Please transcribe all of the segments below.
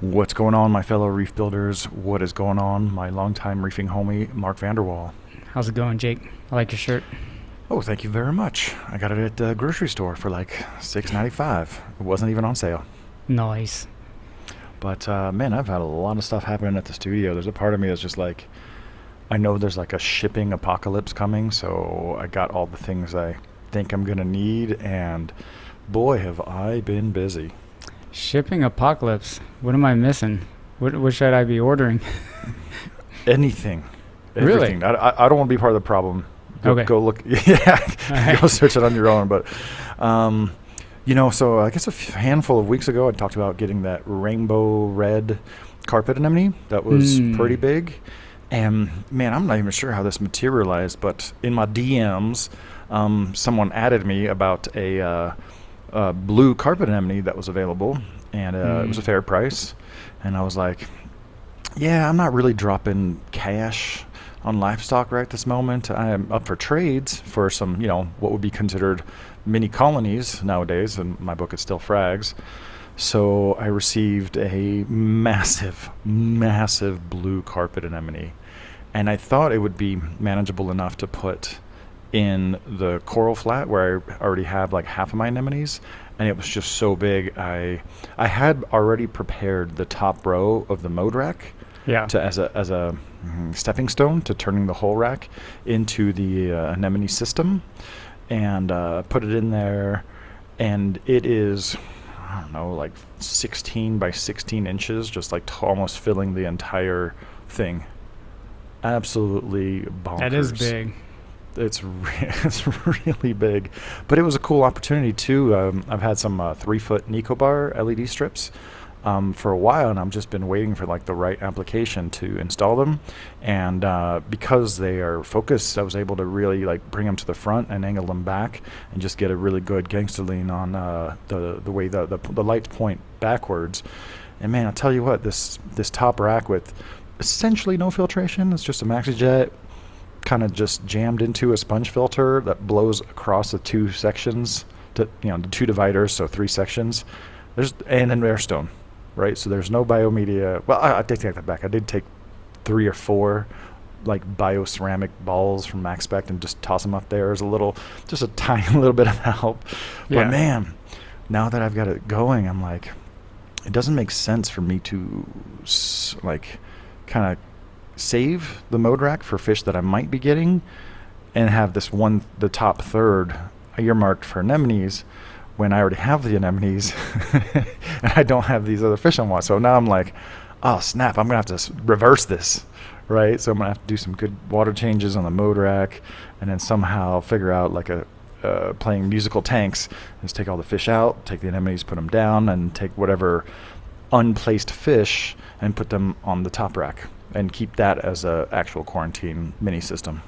What's going on, my fellow reef builders? What is going on, my longtime reefing homie, Mark Vanderwall? How's it going, Jake? I like your shirt. Oh, thank you very much. I got it at the grocery store for like six ninety five. It wasn't even on sale. Nice. But uh, man, I've had a lot of stuff happening at the studio. There's a part of me that's just like, I know there's like a shipping apocalypse coming, so I got all the things I think I'm gonna need, and boy, have I been busy. Shipping apocalypse. What am I missing? What, what should I be ordering? Anything, Really? everything. I, I, I don't want to be part of the problem. Go, Okay. go look. Yeah, Alright. go search it on your own. But, um, you know, so I guess a f- handful of weeks ago, I talked about getting that rainbow red carpet anemone. That was Mm. pretty big. And man, I'm not even sure how this materialized, but in my DMs, um, someone added me about a, uh, uh blue carpet anemone that was available, and uh, it was a Mm. fair price. And I was like, yeah, I'm not really dropping cash on livestock right this moment. I am up for trades for some, you know, what would be considered mini colonies nowadays. And my book, is still frags. So I received a massive, massive blue carpet anemone. And I thought it would be manageable enough to put in the coral flat where I already have like half of my anemones. And it was just so big. I I had already prepared the top row of the mode rack Yeah. to as a as a mm, stepping stone to turning the whole rack into the uh, anemone system, and uh, put it in there, and it is I don't know like 16 by 16 inches, just like t- almost filling the entire thing. Absolutely bonkers. that is big. It's it's really big, but it was a cool opportunity too. Um, I've had some uh, three foot Nicobar LED strips um, for a while, and I've just been waiting for like the right application to install them. And uh, because they are focused, I was able to really like bring them to the front and angle them back, and just get a really good gangster lean on uh, the the way the, the the lights point backwards. And man, I'll tell you what, this this top rack with essentially no filtration, it's just a MaxiJet kind of just jammed into a sponge filter that blows across the two sections to you know the two dividers so three sections. There's and then an airstone right? So there's no biomedia. Well I, I take that back. I did take three or four like bioceramic balls from MaxSpect and just toss them up there as a little just a tiny little bit of help. Yeah. but man now that i've got it going i'm like it doesn't make sense for me to like kind of save the mode rack for fish that I might be getting and have this one the top third earmarked for anemones when I already have the anemones and I don't have these other fish I want. So now I'm like, oh snap, I'm gonna have to reverse this. Right? So I'm gonna have to do some good water changes on the mode rack and then somehow figure out like a uh, playing musical tanks is take all the fish out, take the anemones, put them down, and take whatever unplaced fish and put them on the top rack and keep that as a actual quarantine mini system.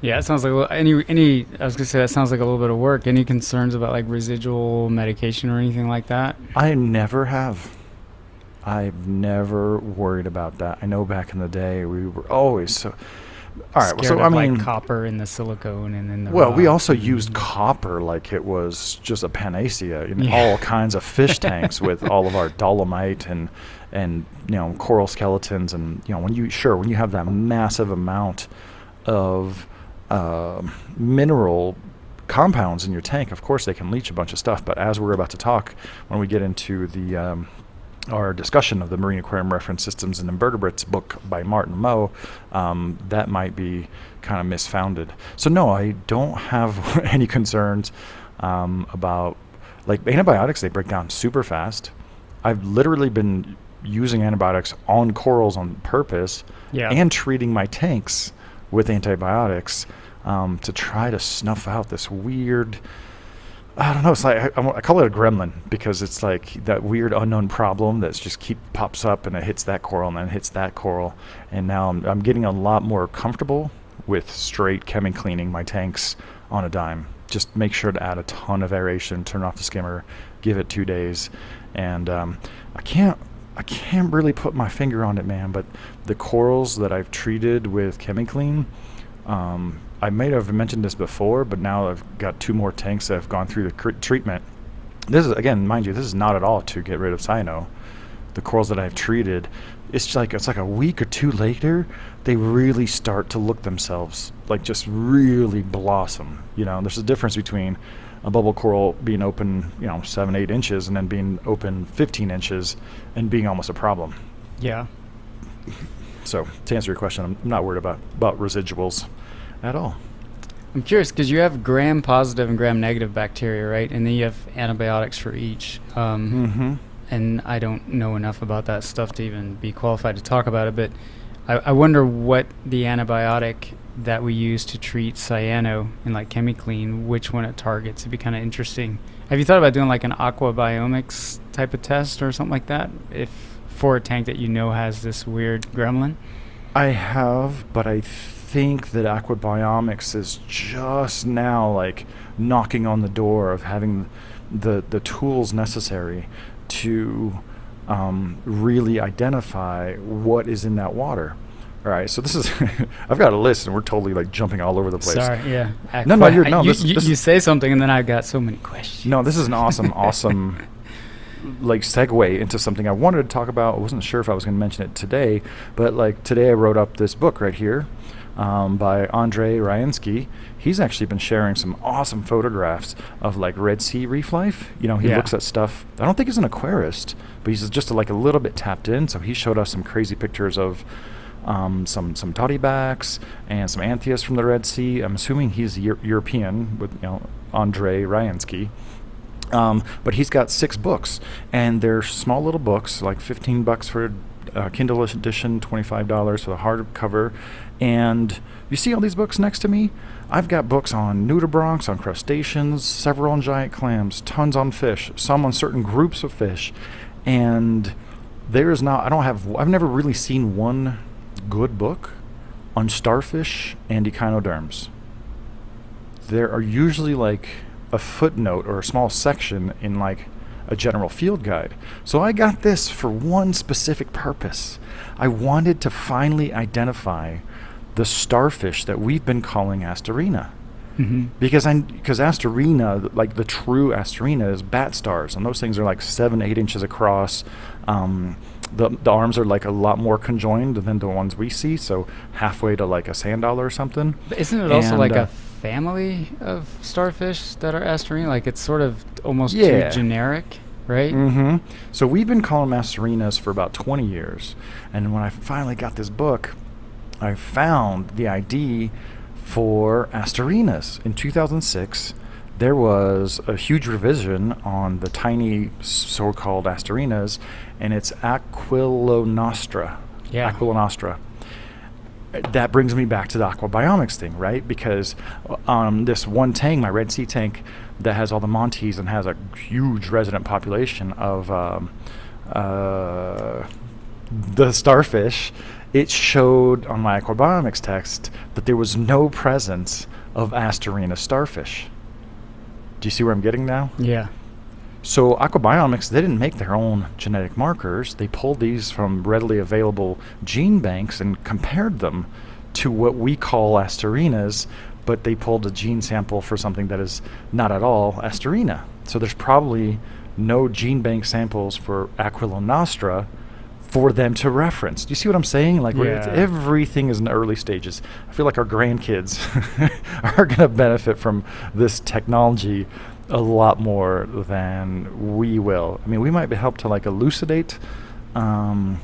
Yeah, it sounds like a little, any any. I was gonna say that sounds like a little bit of work. Any concerns about like residual medication or anything like that? I never have. I've never worried about that. I know back in the day we were always so. All right, so I mean, like copper in the silicone and then the. well, we also and- used copper like it was just a panacea in Yeah. all kinds of fish tanks with all of our dolomite and and you know coral skeletons and you know when you sure when you have that massive amount of uh, mineral compounds in your tank, of course they can leach a bunch of stuff. But as we're about to talk, when we get into the um, our discussion of the Marine Aquarium Reference Systems and Invertebrates book by Martin Moe, um, that might be kind of misfounded. So no, I don't have any concerns um, about like antibiotics. They break down super fast. I've literally been using antibiotics on corals on purpose Yeah. and treating my tanks with antibiotics um, to try to snuff out this weird. I don't know. It's like I, I call it a gremlin because it's like that weird unknown problem that's just keep pops up and it hits that coral and then hits that coral. And now I'm, I'm getting a lot more comfortable with straight chemi cleaning my tanks on a dime. Just make sure to add a ton of aeration, turn off the skimmer, give it two days, and um, I can't I can't really put my finger on it, man. But the corals that I've treated with ChemiClean, um, I may have mentioned this before, but now I've got two more tanks that have gone through the treatment. This is again, mind you, this is not at all to get rid of cyano. the corals that I've treated, it's like it's like a week or two later, they really start to look themselves like just really blossom. You know, there's a difference between a bubble coral being open, you know, seven, eight inches, and then being open 15 inches and being almost a problem. Yeah. So to answer your question, I'm not worried about about residuals at all. I'm curious because you have gram positive and gram negative bacteria, right? And then you have antibiotics for each. Um, Mm-hmm. and I don't know enough about that stuff to even be qualified to talk about it. But I, I wonder what the antibiotic that we use to treat cyano in like ChemiClean, which one it targets. It'd be kind of interesting. Have you thought about doing like an Aquabiomics type of test or something like that? If for a tank that you know has this weird gremlin. I have, but I think that Aquabiomics is just now like knocking on the door of having the the tools necessary to um, really identify what is in that water. All right, so this is I've got a list, and we're totally like jumping all over the place. Sorry, yeah. I No, no, you're- I- no, You, this- you, this- you say something, and then I've got so many questions. No, this is an awesome, awesome like segue into something I wanted to talk about. I wasn't sure if I was going to mention it today, but like today I wrote up this book right here um, by Andre Ryanskiy. He's actually been sharing some awesome photographs of like Red Sea reef life. You know, he Yeah. looks at stuff. I don't think he's an aquarist, but he's just like a little bit tapped in. So he showed us some crazy pictures of um, some some dottybacks and some anthias from the Red Sea. I'm assuming he's Euro- European with you know Andre Ryanskiy. Um, but he's got six books, and they're small little books, like 15 bucks for uh, Kindle edition, $25 for the hardcover. And you see all these books next to me? I've got books on nudibranchs, on crustaceans, several on giant clams, tons on fish, some on certain groups of fish. And there is not, I don't have, I've never really seen one good book on starfish and echinoderms there are usually like a footnote or a small section in like a general field guide. So I got this for one specific purpose. I wanted to finally identify the starfish that we've been calling Asterina. hmm Because I because Asterina, like the true Asterina, is bat stars, and those things are like seven, eight inches across. Um, the the arms are like a lot more conjoined than the ones we see, so halfway to like a sand dollar or something. But isn't it also like uh, a family of starfish that are Asterina? Like it's sort of almost Yeah. too generic, right? hmm So we've been calling them for about 20 years. And when I finally got this book, I found the ID for Asterinas In 2006, there was a huge revision on the tiny so called Asterinas, and it's Aquilonastra. Yeah. Aquilonastra that brings me back to the aquabiomics thing, right? Because um, this one tank, my Red Sea tank, that has all the Montes and has a huge resident population of um, uh, the starfish, it showed on my aquabiomics text that there was no presence of Asterina starfish. Do you see where I'm getting now? Yeah. So Aquabiomics, they didn't make their own genetic markers. They pulled these from readily available gene banks and compared them to what we call Asterinas, but they pulled a gene sample for something that is not at all Asterina. So there's probably no gene bank samples for Aquilonastra for them to reference. Do you see what I'm saying? Like Yeah. everything is in the early stages. I feel like our grandkids are going to benefit from this technology a lot more than we will. I mean, we might be helped to like elucidate um,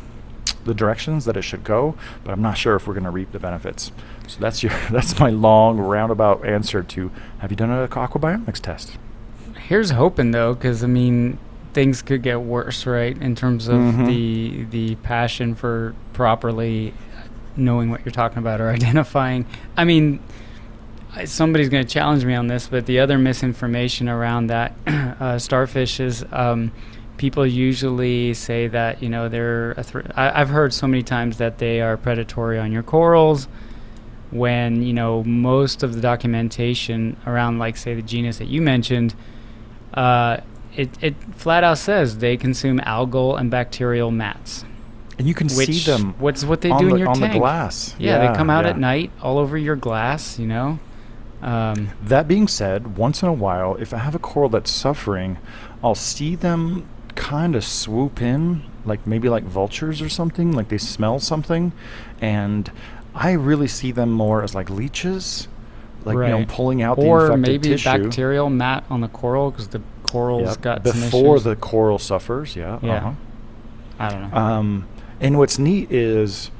the directions that it should go, but I'm not sure if we're going to reap the benefits. So that's your that's my long roundabout answer to have you done a aquabiomics test? Here's hoping though, because I mean, things could get worse, right? In terms of Mhm. the the passion for properly knowing what you're talking about or identifying. I mean, somebody's going to challenge me on this, but the other misinformation around that uh, starfish is um, people usually say that you know they're. A thr I, I've heard so many times that they are predatory on your corals. When you know most of the documentation around, like say the genus that you mentioned, uh, it it flat out says they consume algal and bacterial mats. And you can see them what's what they do the, in your on tank. the glass. Yeah, they come out yeah. at night all over your glass, you know. Um, That being said, once in a while, if I have a coral that's suffering, I'll see them kind of swoop in like maybe like vultures or something. Like they smell something, and I really see them more as like leeches, like you know pulling out the or infected maybe tissue. bacterial mat on the coral because the coral's Yep, got before the coral suffers. Yeah. Yeah. Uh-huh. I don't know. Um, and what's neat is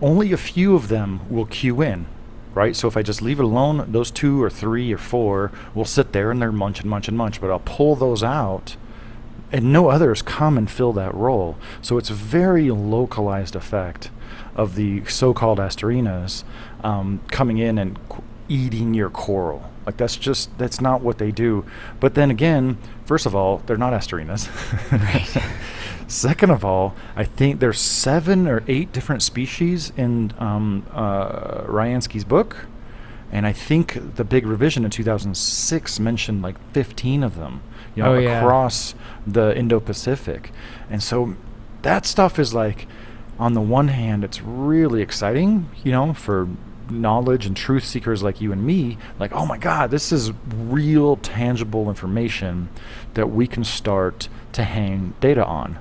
only a few of them will queue in, right? So if I just leave it alone, those two or three or four will sit there and they're munch and munch and munch. But I'll pull those out, and no others come and fill that role. So it's a very localized effect of the so-called asterinas um, coming in and qu- eating your coral. Like that's just that's not what they do. But then again, first of all, they're not asterinas. Second of all, I think there's seven or eight different species in um, uh, Ryanskiy's book, and I think the big revision in 2006 mentioned like 15 of them, you know, Oh, yeah. across the Indo-Pacific, and so that stuff is like, on the one hand, it's really exciting, you know, for knowledge and truth seekers like you and me like oh my god this is real tangible information that we can start to hang data on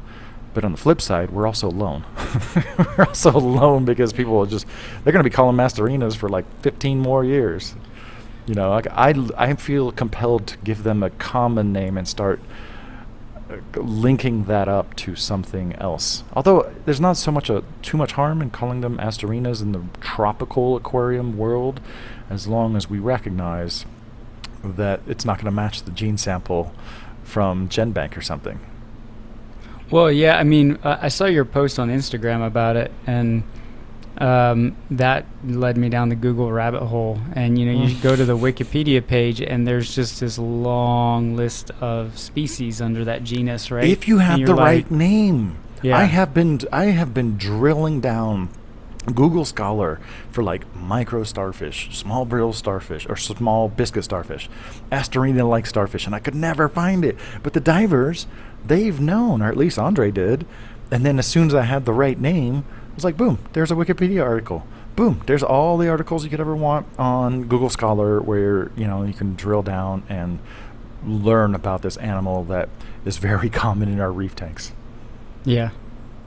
but on the flip side, we're also alone. we're also alone because people will just, they're going to be calling Masterinas for like 15 more years. You know, like I, I feel compelled to give them a common name and start linking that up to something else. Although there's not so much a too much harm in calling them Asterinas in the tropical aquarium world, as long as we recognize that it's not going to match the gene sample from GenBank or something. Well, yeah, I mean, uh, I saw your post on Instagram about it, and um, that led me down the Google rabbit hole. And you know, you Mm. go to the Wikipedia page, and there's just this long list of species under that genus, right? If you have the like- right name. Yeah. I have been I have been drilling down Google Scholar for like micro starfish, small brittle starfish, or small biscuit starfish, Asterina like starfish, and I could never find it. But the divers, they've known, or at least Andre did. And then as soon as I had the right name, was like, boom, there's a Wikipedia article. Boom, there's all the articles you could ever want on Google Scholar where, you know, you can drill down and learn about this animal that is very common in our reef tanks. Yeah.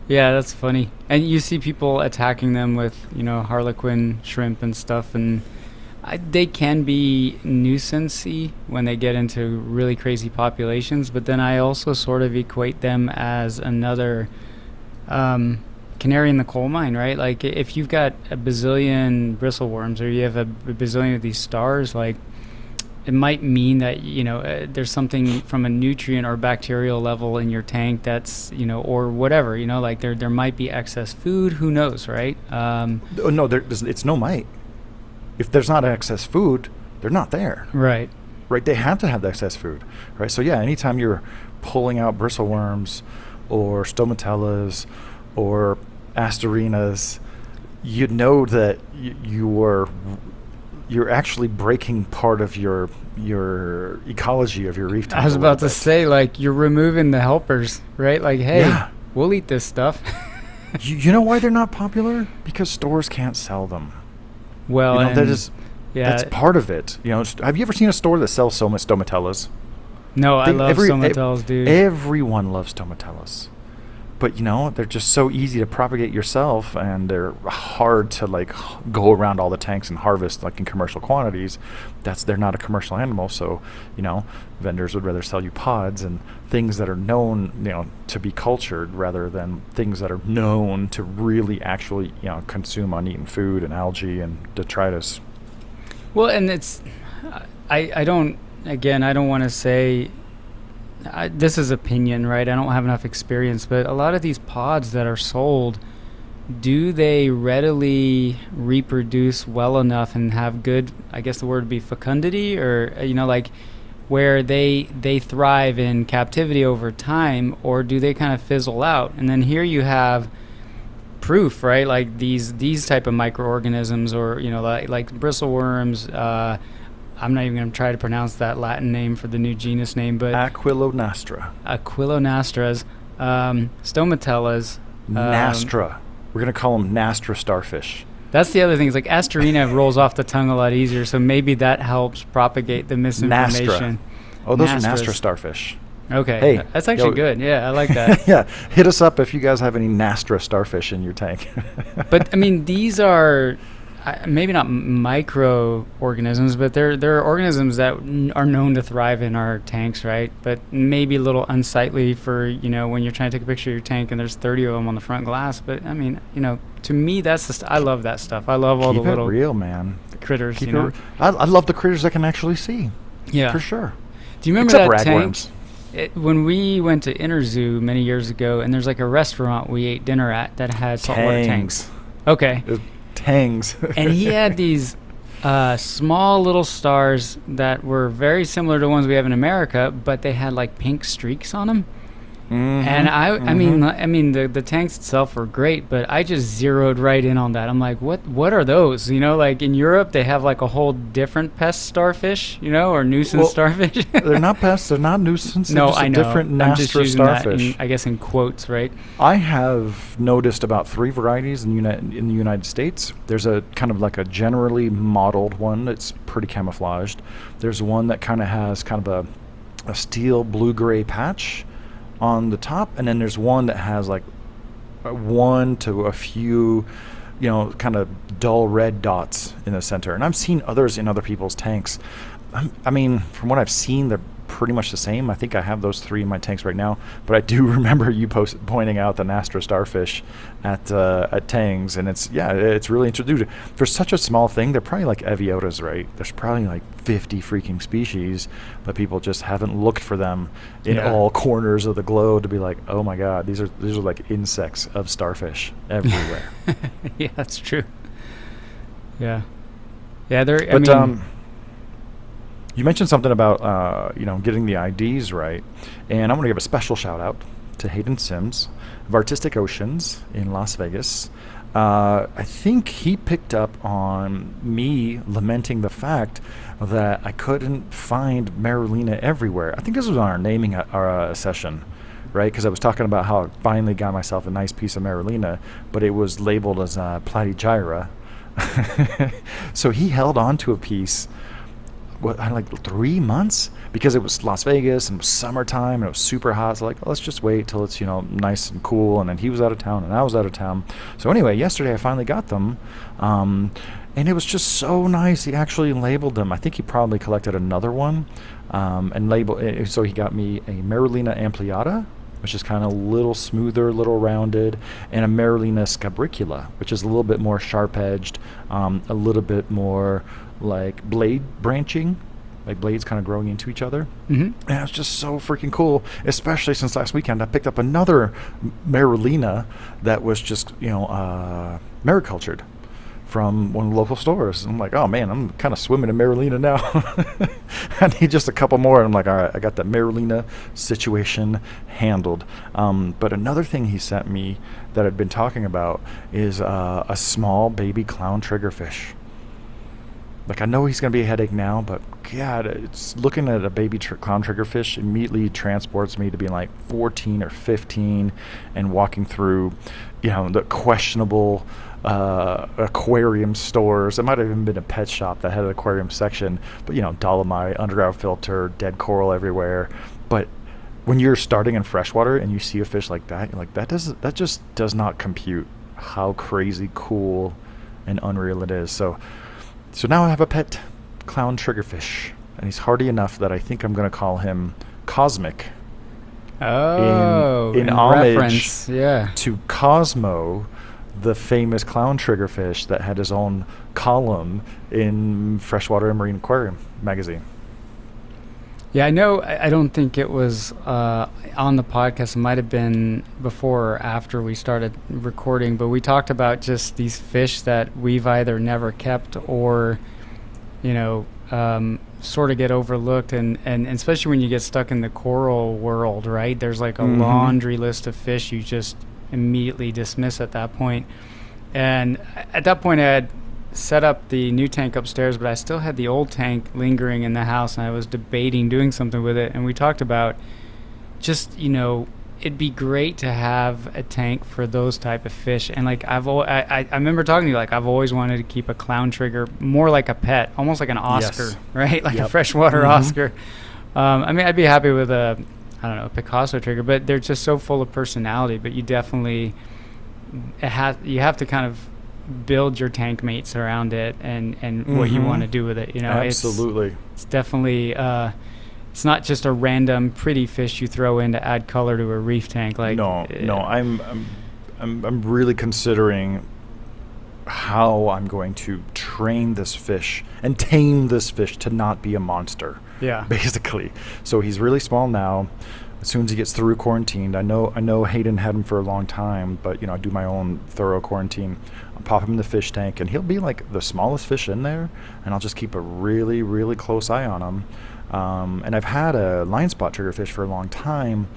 Yeah, that's funny. And you see people attacking them with, you know, harlequin shrimp and stuff and I, they can be nuisancey when they get into really crazy populations, but then I also sort of equate them as another um, canary in the coal mine, right? Like if you've got a bazillion bristleworms or you have a, bazillion of these stars, like it might mean that you know uh, there's something from a nutrient or bacterial level in your tank that's you know or whatever you know like there there might be excess food who knows right um, Oh, no, there, it's no might. If there's not excess food, they're not there, right right? They have to have the excess food, right? So yeah, anytime you're pulling out bristleworms or stomatellas or asterinas, you know that y- you are you're actually breaking part of your your ecology of your reef tank. I was about to say like you're removing the helpers right like hey Yeah. we'll eat this stuff You, you know why they're not popular? Because stores can't sell them. well you know, that is yeah that's part of it. You know, st- have you ever seen a store that sells soma stomatellas? no I love every- somatols dude Everyone loves stomatellas. But you know, they're just so easy to propagate yourself and they're hard to like go around all the tanks and harvest like in commercial quantities. That's they're not a commercial animal, so, you know, vendors would rather sell you pods and things that are known, you know, to be cultured rather than things that are known to really actually, you know, consume uneaten food and algae and detritus. Well, and it's, I, I don't, again, I don't want to say, I, this is opinion, right? I don't have enough experience, but a lot of these pods that are sold, do they readily reproduce well enough and have good, I guess the word would be fecundity, or, uh, you know, like, where they they thrive in captivity over time or do they kind of fizzle out and then here you have proof, right? Like these these type of microorganisms, or you know, like like bristleworms. Uh, I'm not even going to try to pronounce that Latin name for the new genus name, but Aquilonastra. Aquilonastras, um, Stomatellas. um, Nastra. We're going to call them Nastra starfish. That's the other thing. Is like Asterina rolls off the tongue a lot easier, so maybe that helps propagate the misinformation. Oh, those are Nastra starfish. Okay. Hey, that's actually yo- good. Yeah, I like that. yeah, hit us up if you guys have any Nastra starfish in your tank. but I mean, these are uh, maybe not microorganisms, but they're they're organisms that n- are known to thrive in our tanks, right? But maybe a little unsightly for you know when you're trying to take a picture of your tank and there's 30 of them on the front glass. But I mean, you know, to me, that's the st- I love that stuff. I love all Keep the it little real, man. The critters. Keep you know. I, I love the critters I can actually see. yeah. for sure. Do you remember Except that tank? It, when we went to Interzoo many years ago, and there's like a restaurant we ate dinner at that had saltwater tanks. Okay. Uh, Tangs. and he had these uh, small little stars that were very similar to ones we have in America, but they had like pink streaks on them. Mhm, And I, I mean. I mean, the the tanks itself were great, but I just zeroed right in on that. I'm like, what, what are those? You know, like in Europe, they have like a whole different pest starfish, you know, or nuisance Well, starfish. they're not pests. They're not nuisance. They're no, just I know. different I'm just Nastra using that, starfish. in, I guess, in quotes, right? I have noticed about three varieties in the, Uni- in the United States. There's a kind of like a generally modeled one that's pretty camouflaged. There's one that kind of has kind of a, a steel blue gray patch on the top, and then there's one that has like one to a few, you know, kind of dull red dots in the center. And I've seen others in other people's tanks. I'm, I mean, from what I've seen, they're pretty much the same. I think I have those three in my tanks right now. But I do remember you post, pointing out the Nastra starfish at uh, at Tangs, and it's yeah, it's really interesting. For such a small thing, they're probably like Eviotas, right? There's probably like 50 freaking species, but people just haven't looked for them in Yeah. all corners of the globe to be like, oh my god, these are these are like insects of starfish everywhere. yeah, that's true. Yeah, yeah. They're. I But mean, um, you mentioned something about uh, you know getting the IDs right, and I'm going to give a special shout out to Hayden Sims of Artistic Oceans in Las Vegas. Uh, I think he picked up on me lamenting the fact that I couldn't find Merulina everywhere. I think this was on our naming uh, our, uh, session, right? Because I was talking about how I finally got myself a nice piece of Merulina, but it was labeled as uh, Platygyra. so he held on to a piece what like three months because it was Las Vegas and it was summertime and it was super hot. So like, let's just wait till it's you know nice and cool. And then he was out of town and I was out of town. So anyway, yesterday I finally got them, um, and it was just so nice. He actually labeled them. I think he probably collected another one, um, and label. eh, So he got me a Merulina ampliata. Which is kind of a little smoother, little rounded, and a Merulina scabricula, which is a little bit more sharp-edged, um, a little bit more like blade branching, like blades kind of growing into each other. mhm. And it's just so freaking cool, especially since last weekend I picked up another m- Merulina that was just, you know, uh, maricultured from one of the local stores. I'm like, oh man, I'm kind of swimming in Merulina now. I need just a couple more. And I'm like, all right, I got that Merulina situation handled. Um, but another thing he sent me that I'd been talking about is uh, a small baby clown triggerfish. Like I know he's gonna be a headache now, but God, it's looking at a baby tr- clown triggerfish immediately transports me to being like 14 or 15, and walking through, you know, the questionable uh, aquarium stores. It might have even been a pet shop that had an aquarium section, but you know, dolomite, underground filter, dead coral everywhere. But when you're starting in freshwater and you see a fish like that, you're like, that does that just does not compute how crazy cool and unreal it is. So. So now I have a pet clown triggerfish, and he's hardy enough that I think I'm going to call him Cosmic Oh, in homage reference, yeah. to Cosmo, the famous clown triggerfish that had his own column in Freshwater and Marine Aquarium magazine. Yeah, I know. I don't think it was uh, on the podcast. It might have been before or after we started recording, but we talked about just these fish that we've either never kept or, you know, um, sort of get overlooked. And, and, and especially when you get stuck in the coral world, right? There's like a Mhm. laundry list of fish you just immediately dismiss at that point. And at that point, I had set up the new tank upstairs, but I still had the old tank lingering in the house, and I was debating doing something with it. And we talked about just you know it'd be great to have a tank for those type of fish. And like I've al- I, I remember talking to you like I've always wanted to keep a clown trigger more like a pet, almost like an Oscar, Yes. right? Like a Yep. freshwater Mhm. Oscar. Um, I mean, I'd be happy with a I don't know, a Picasso trigger, but they're just so full of personality. But you definitely it has you have to kind of build your tank mates around it and and what you Mhm. want to do with it. You know, It's, Absolutely. it's definitely uh, it's not just a random pretty fish you throw in to add color to a reef tank. Like no, no, uh, I'm, I'm, I'm, I'm really considering how I'm going to train this fish and tame this fish to not be a monster, yeah, basically. So he's really small now. As soon as he gets through quarantined, I know I know Hayden had him for a long time, but you know I do my own thorough quarantine. I'll pop him in the fish tank, and he'll be like the smallest fish in there, and I'll just keep a really really close eye on him. Um, and I've had a line spot triggerfish for a long time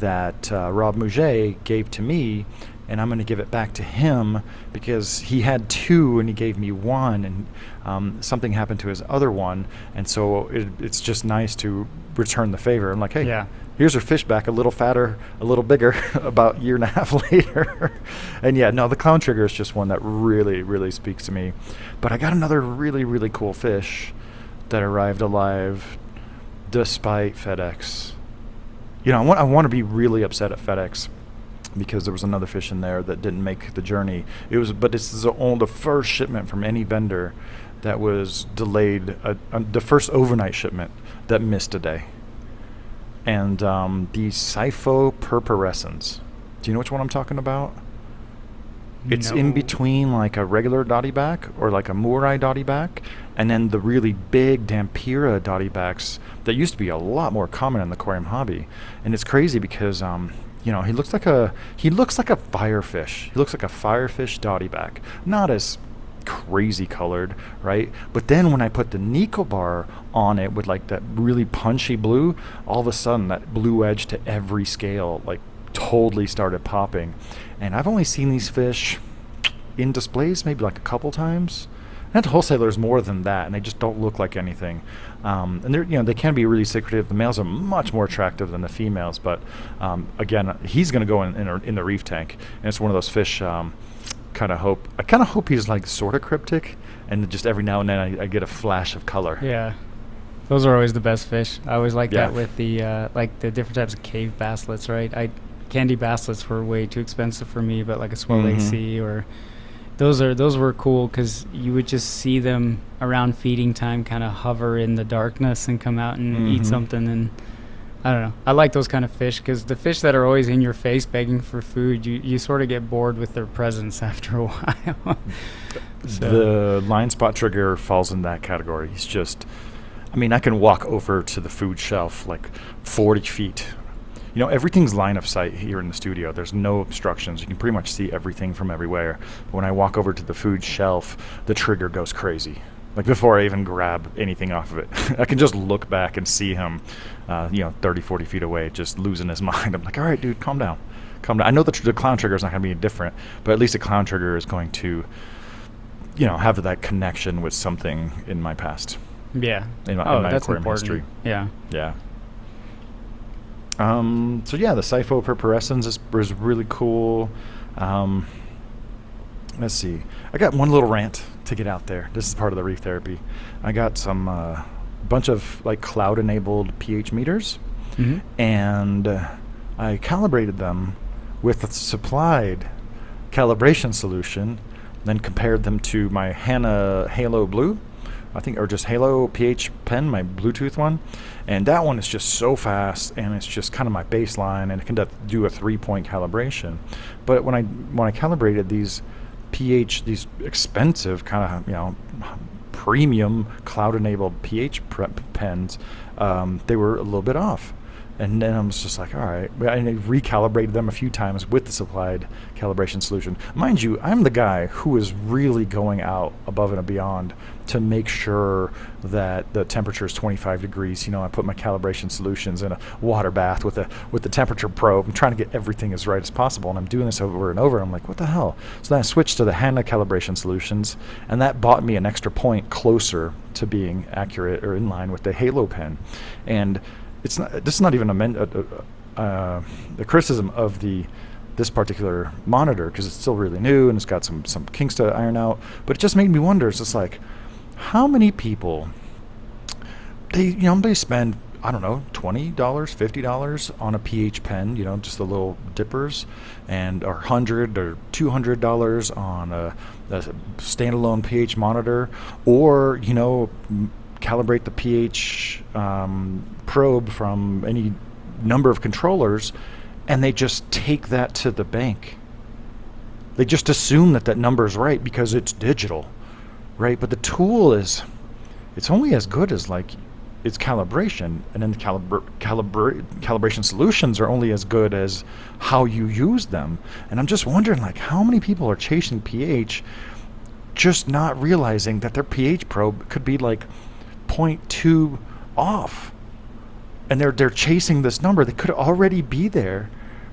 that uh, Rob Mouget gave to me, and I'm going to give it back to him because he had two and he gave me one, and um, something happened to his other one, and so it, it's just nice to return the favor. I'm like, hey, Yeah. Here's your fish back, a little fatter, a little bigger, about a year and a half later. and yeah, no, the clown trigger is just one that really, really speaks to me. But I got another really, really cool fish that arrived alive despite FedEx. You know, I want, I want to be really upset at FedEx because there was another fish in there that didn't make the journey. It was, but this is the, only, the first shipment from any vendor that was delayed, uh, uh, the first overnight shipment that missed a day. And um, the Cypho purpurascens. Do you know which one I'm talking about? It's in between like a regular dotty back or like a Murai dotty back, and then the really big Dampieria dotty backs that used to be a lot more common in the aquarium hobby. And it's crazy because um, you know he looks like a he looks like a firefish. He looks like a firefish dotty back, not as crazy colored, right? But then when I put the Nico bar on it with like that really punchy blue, all of a sudden that blue edge to every scale like totally started popping. And I've only seen these fish in displays maybe like a couple times. And at wholesalers more than that, and they just don't look like anything. Um, and they're you know they can be really secretive. The males are much more attractive than the females, but um, again, he's going to go in in, a, in the reef tank, and it's one of those fish. Um, kind of hope I kind of hope he's like sort of cryptic, and just every now and then I, I get a flash of color. Yeah. Those are always the best fish. I always like Yeah. that with the uh, like the different types of cave basslets, right? I candy basslets were way too expensive for me, but like a swell Mhm. AC or those are those were cool because you would just see them around feeding time, kind of hover in the darkness and come out and eat Mhm. something. And I don't know. I like those kind of fish because the fish that are always in your face begging for food, you you sort of get bored with their presence after a while. so The line spot trigger falls in that category. He's just, I mean, I can walk over to the food shelf like 40 feet. You know, everything's line of sight here in the studio. There's no obstructions. You can pretty much see everything from everywhere. But when I walk over to the food shelf, the trigger goes crazy. Like before I even grab anything off of it, I can just look back and see him, uh, you know, 30, 40 feet away, just losing his mind. I'm like, all right, dude, calm down. Calm down. I know the, tr- the clown trigger is not going to be different, but at least the clown trigger is going to you know, have that connection with something in my past. yeah. In my, oh, in my that's aquarium important. history. Yeah. Yeah. Um, so yeah, the Cypho purpurascens is, is really cool. Um, let's see. I got one little rant to get out there. This is part of the reef therapy. I got some uh, bunch of like cloud-enabled pH meters, hmm and uh, I calibrated them with a supplied calibration solution, then compared them to my Hanna Halo Blue, I think, or just Halo pH pen, my Bluetooth one, and that one is just so fast, and it's just kind of my baseline, and it can do- do a three-point calibration. But when I when I calibrated these pH, these expensive kind of you know premium cloud-enabled pH prep pens, um, they were a little bit off. And then I was just like, all right. But I recalibrated them a few times with the supplied calibration solution. Mind you, I'm the guy who is really going out above and beyond to make sure that the temperature is 25 degrees. You know, I put my calibration solutions in a water bath with a with the temperature probe. I'm trying to get everything as right as possible, and I'm doing this over and over. I'm like, what the hell? So then I switched to the Hanna calibration solutions, and that bought me an extra point closer to being accurate or in line with the Halo pen, and it's not. This is not even a, men, uh, uh, the criticism of the this particular monitor because it's still really new and it's got some some kinks to iron out. But it just made me wonder. It's just like, how many people they you know they spend I don't know, twenty dollars, fifty dollars on a pH pen, you know, just the little dippers, and or hundred or two hundred dollars on a, a standalone pH monitor, or you know, calibrate the pH um, probe from any number of controllers, and they just take that to the bank. They just assume that that number is right because it's digital, right? But the tool is, it's only as good as like its calibration, and then the calibra- calibra- calibration solutions are only as good as how you use them. And I'm just wondering, like, how many people are chasing pH, just not realizing that their pH probe could be like 0.2 off, and they're they're chasing this number that could already be there,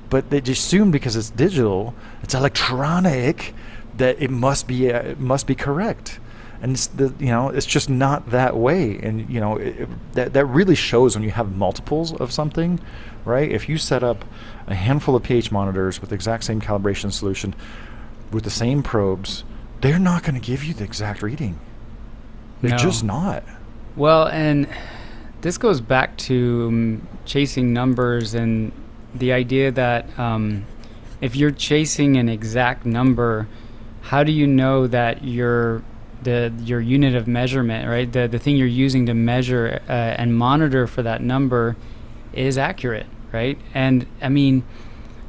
but they just assume because it's digital, it's electronic, that it must be uh, it must be correct and it's the you know it's just not that way. And you know it, it, that that really shows when you have multiples of something right? If you set up a handful of pH monitors with the exact same calibration solution with the same probes they're not going to give you the exact reading. They're No. just not. Well, and this goes back to um, chasing numbers and the idea that um, if you're chasing an exact number, how do you know that your the your unit of measurement, right? The the thing you're using to measure uh, and monitor for that number is accurate, right? And I mean,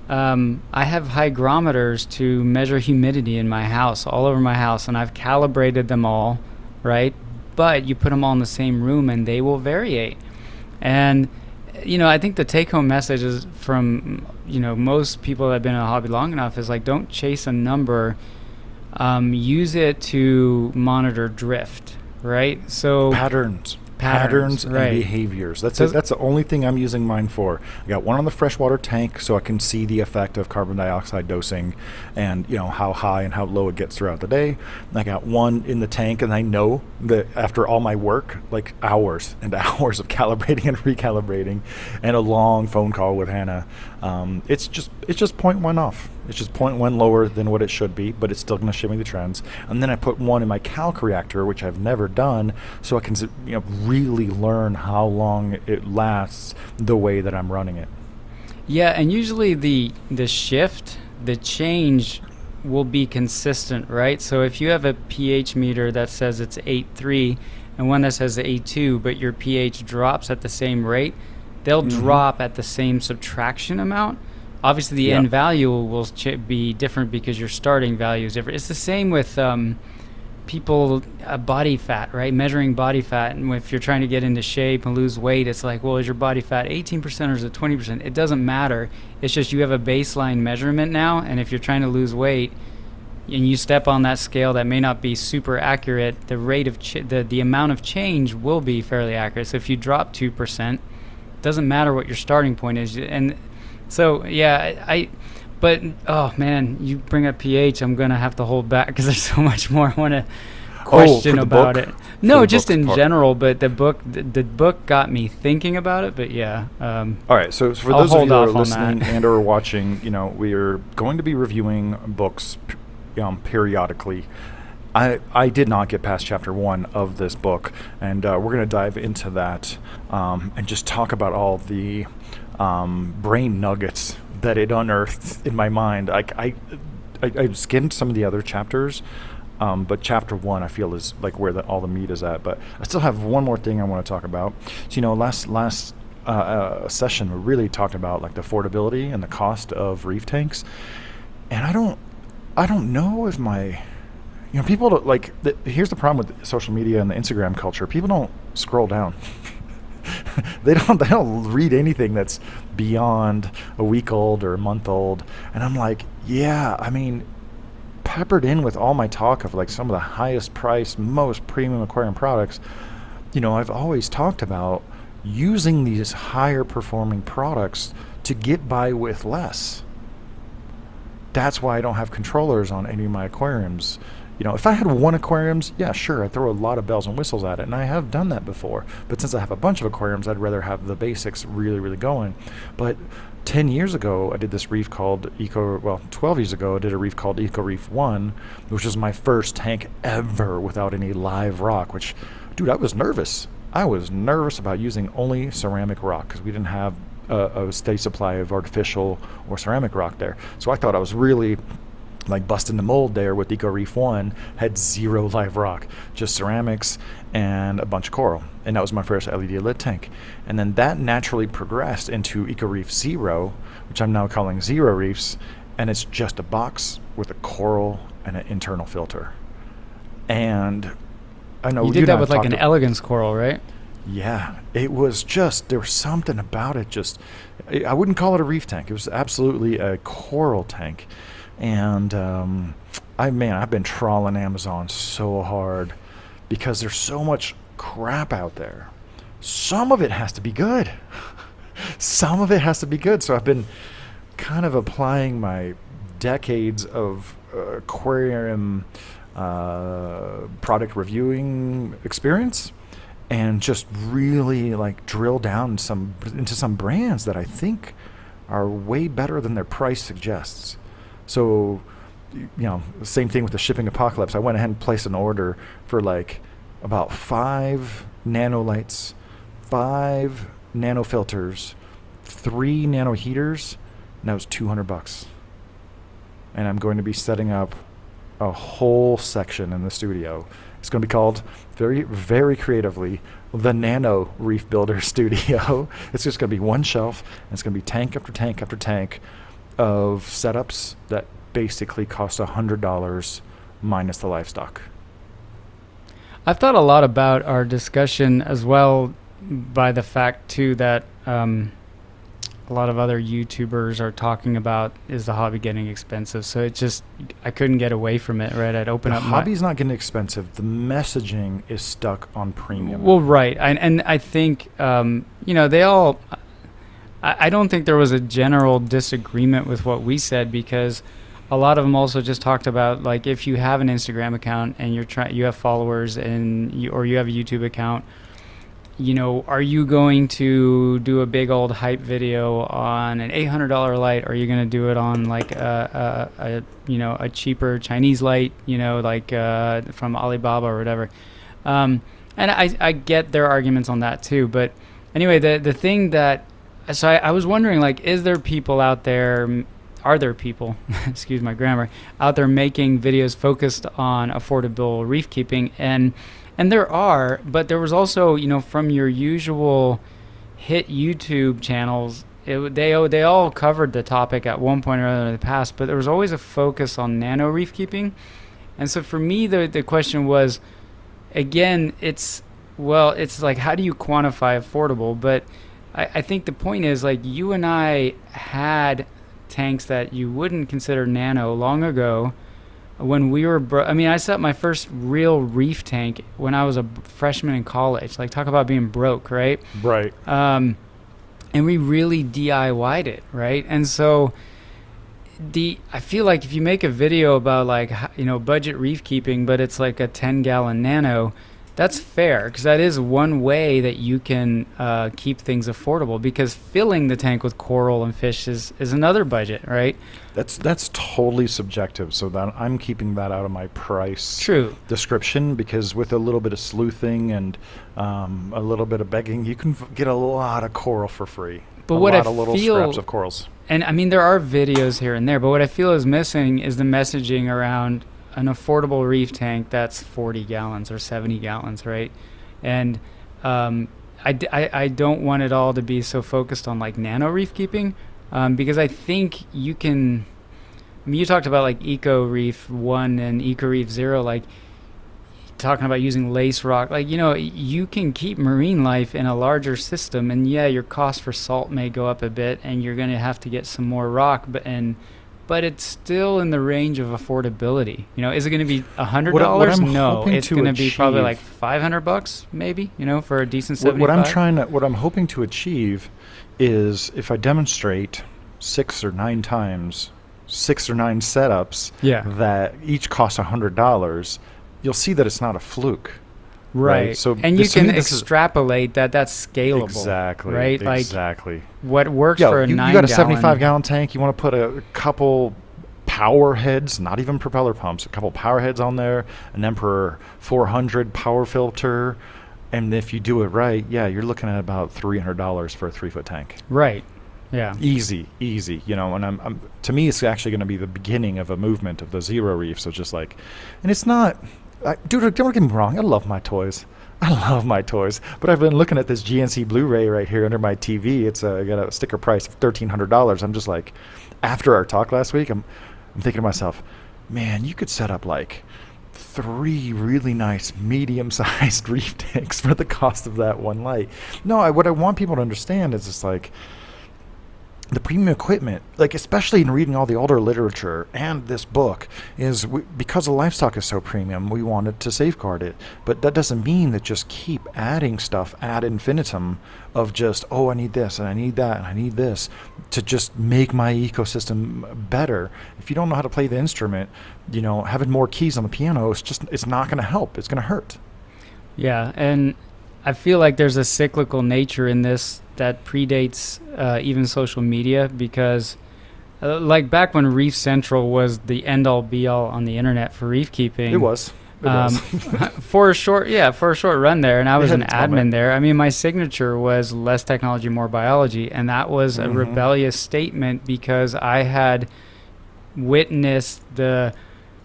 um, I have hygrometers to measure humidity in my house, all over my house, and I've calibrated them all, right? But you put them all in the same room and they will variate. And, you know, I think the take home message is from, you know, most people that have been in a hobby long enough is like, don't chase a number, um, use it to monitor drift, right? So, patterns Patterns, patterns, and right. behaviors that's it. that's the only thing i'm using mine for i got one on the freshwater tank so i can see the effect of carbon dioxide dosing and you know how high and how low it gets throughout the day And i got one in the tank and i know that after all my work like hours and hours of calibrating and recalibrating and a long phone call with Hanna um, it's just it's just one off it's just 0.1 lower than what it should be but it's still going to show me the trends and then i put one in my calc reactor which i've never done so i can you know really learn how long it lasts the way that i'm running it Yeah, and usually the the shift, the change will be consistent, right? So if you have a pH meter that says it's 8.3 and one that says 8.2, but your pH drops at the same rate, they'll Mhm. drop at the same subtraction amount. Obviously, the Yeah. end value will ch- be different because your starting value is different. It's the same with um, people uh, body fat, right? Measuring body fat, and if you're trying to get into shape and lose weight, it's like, well, is your body fat 18% or is it 20%? It doesn't matter. It's just you have a baseline measurement now, and if you're trying to lose weight and you step on that scale that may not be super accurate, the rate of ch- the the amount of change will be fairly accurate. So if you drop two percent, it doesn't matter what your starting point is, and so yeah, I. I but oh man, you bring up pH, I'm gonna have to hold back because there's so much more I want to question the about book? it. No, just in part. general. But the book, the, the book got me thinking about it. But yeah, um, all right so, so for I'll those of you that are off on that. listening and or watching you know we are going to be reviewing books um, periodically I, I did not get past chapter one of this book, and uh, we're going to dive into that um, and just talk about all the um, brain nuggets that it unearthed in my mind. I, I, I, I skimmed some of the other chapters, um, but chapter one I feel is like where the, all the meat is at. But I still have one more thing I want to talk about. So you know, last last uh, uh, session we really talked about like the affordability and the cost of reef tanks, and I don't I don't know if my you know people like the, here's the problem with social media and the instagram culture people don't scroll down they don't they don't read anything that's beyond a week old or a month old and i'm like yeah i mean peppered in with all my talk of like some of the highest priced most premium aquarium products you know i've always talked about using these higher performing products to get by with less that's why I don't have controllers on any of my aquariums. You know, if I had one aquariums, yeah, sure, I'd throw a lot of bells and whistles at it, and I have done that before. But since I have a bunch of aquariums, I'd rather have the basics really, really going. But 10 years ago, I did this reef called Eco, well, 12 years ago, I did a reef called Eco Reef 1, which was my first tank ever without any live rock, which, dude, I was nervous. I was nervous about using only ceramic rock because we didn't have a, a steady supply of artificial or ceramic rock there. So I thought I was really like busting the mold there with Eco Reef 1 had zero live rock, just ceramics and a bunch of coral. And that was my first LED lit tank. And then that naturally progressed into Eco Reef Zero, which I'm now calling Zero Reefs, and it's just a box with a coral and an internal filter. And I know you did that with like an elegance coral, right? yeah, it was just there was something about it. Just I I wouldn't call it a reef tank. It was absolutely a coral tank, and um, I man, I've been trawling Amazon so hard because there's so much crap out there. Some of it has to be good. Some of it has to be good. So I've been kind of applying my decades of uh, aquarium uh, product reviewing experience and just really like drill down some into some brands that I think are way better than their price suggests. So, you know, same thing with the shipping apocalypse. I went ahead and placed an order for like about five nanolights, five nano filters, three nano heaters, and that was 200 bucks. And I'm going to be setting up a whole section in the studio. It's going to be called very, very creatively the Nano Reef Builder Studio. it's just going to be one shelf, and it's going to be tank after tank after tank of setups that basically cost a hundred dollars minus the livestock. I've thought a lot about our discussion as well by the fact too that um, a lot of other YouTubers are talking about is the hobby getting expensive. So it just I couldn't get away from it. Right, I'd open the up hobby's not getting expensive. The messaging is stuck on premium. well, right, I, and I think um, you know they all. I, I don't think there was a general disagreement with what we said because a lot of them also just talked about like if you have an Instagram account and you're trying you have followers and you, or you have a YouTube account you know are you going to do a big old hype video on an $800 light? Or are you going to do it on like a, a, a you know a cheaper Chinese light you know like uh, from Alibaba or whatever? Um, and I, I get their arguments on that too but anyway the the thing that so I, I was wondering like is there people out there are there people excuse my grammar out there making videos focused on affordable reef keeping? And and there are but there was also you know from your usual hit youtube channels it, they o- they all covered the topic at one point or another in the past but there was always a focus on nano reef keeping. And so for me the the question was again it's well it's like how do you quantify affordable? But I, I think the point is like you and I had tanks that you wouldn't consider nano long ago when we were bro- I mean I set up my first real reef tank when I was a freshman in college like talk about being broke right right. um, and we really DIY'd it, right? And so the I feel like if you make a video about like you know budget reef keeping, but it's like a 10 gallon nano, that's fair because that is one way that you can uh, keep things affordable. Because filling the tank with coral and fish is is another budget, right? That's that's totally subjective. So that I'm keeping that out of my price. True. description because with a little bit of sleuthing and um, a little bit of begging, you can f- get a lot of coral for free. But a what lot I of little feel- scraps of corals. And I mean, there are videos here and there, but what I feel is missing is the messaging around an affordable reef tank that's 40 gallons or 70 gallons, right? And um, I, I, I don't want it all to be so focused on like nano reef keeping um, because I think you can. I mean, you talked about like Eco Reef 1 and Eco Reef 0, like talking about using lace rock. Like, you know, you can keep marine life in a larger system, and yeah, your cost for salt may go up a bit, and you're going to have to get some more rock, but and but it's still in the range of affordability. You know, is it going to be a hundred What I- what dollars? No, it's going to be probably like five hundred bucks, maybe. You know, for a decent What, seventy. what I'm trying to, what I'm hoping to achieve, is if I demonstrate six or nine times, six or nine setups Yeah. that each cost a hundred dollars, you'll see that it's not a fluke. Right. right, so and you can me, this is- extrapolate that that's scalable. Exactly. Right. Like Exactly. what works for a you, nine you got a 75 gallon tank. You want to put a couple power heads, not even propeller pumps, a couple power heads on there, an Emperor 400 power filter, And if you do it right, yeah, you're looking at about three hundred dollars for a three foot tank. Right. Yeah. Easy, easy. You know, and I'm, I'm to me, it's actually going to be the beginning of a movement of the zero reef. So just like, and it's not, I, dude. Don't get me wrong. I love my toys. I love my toys, but I've been looking at this GNC Blu-ray right here under my TV. It's uh, got a sticker price of thirteen hundred dollars. I'm just like, after our talk last week, I'm, I'm thinking to myself, man, you could set up like three really nice medium-sized reef tanks for the cost of that one light. No, I, what I want people to understand is just like the premium equipment, like especially in reading all the older literature and this book, is we, because the livestock is so premium, we wanted to safeguard it. But that doesn't mean that just keep adding stuff ad infinitum of just oh I need this and I need that and I need this to just make my ecosystem better. If you don't know how to play the instrument, you know having more keys on the piano is just it's not going to help. It's going to hurt. Yeah, and I feel like there's a cyclical nature in this that predates uh, even social media because uh, like back when reef central was the end all be all on the internet for reef keeping It was. It um, for a short yeah for a short run there and i was an admin there i mean my signature was less technology more biology and that was a Mhm. rebellious statement because i had witnessed the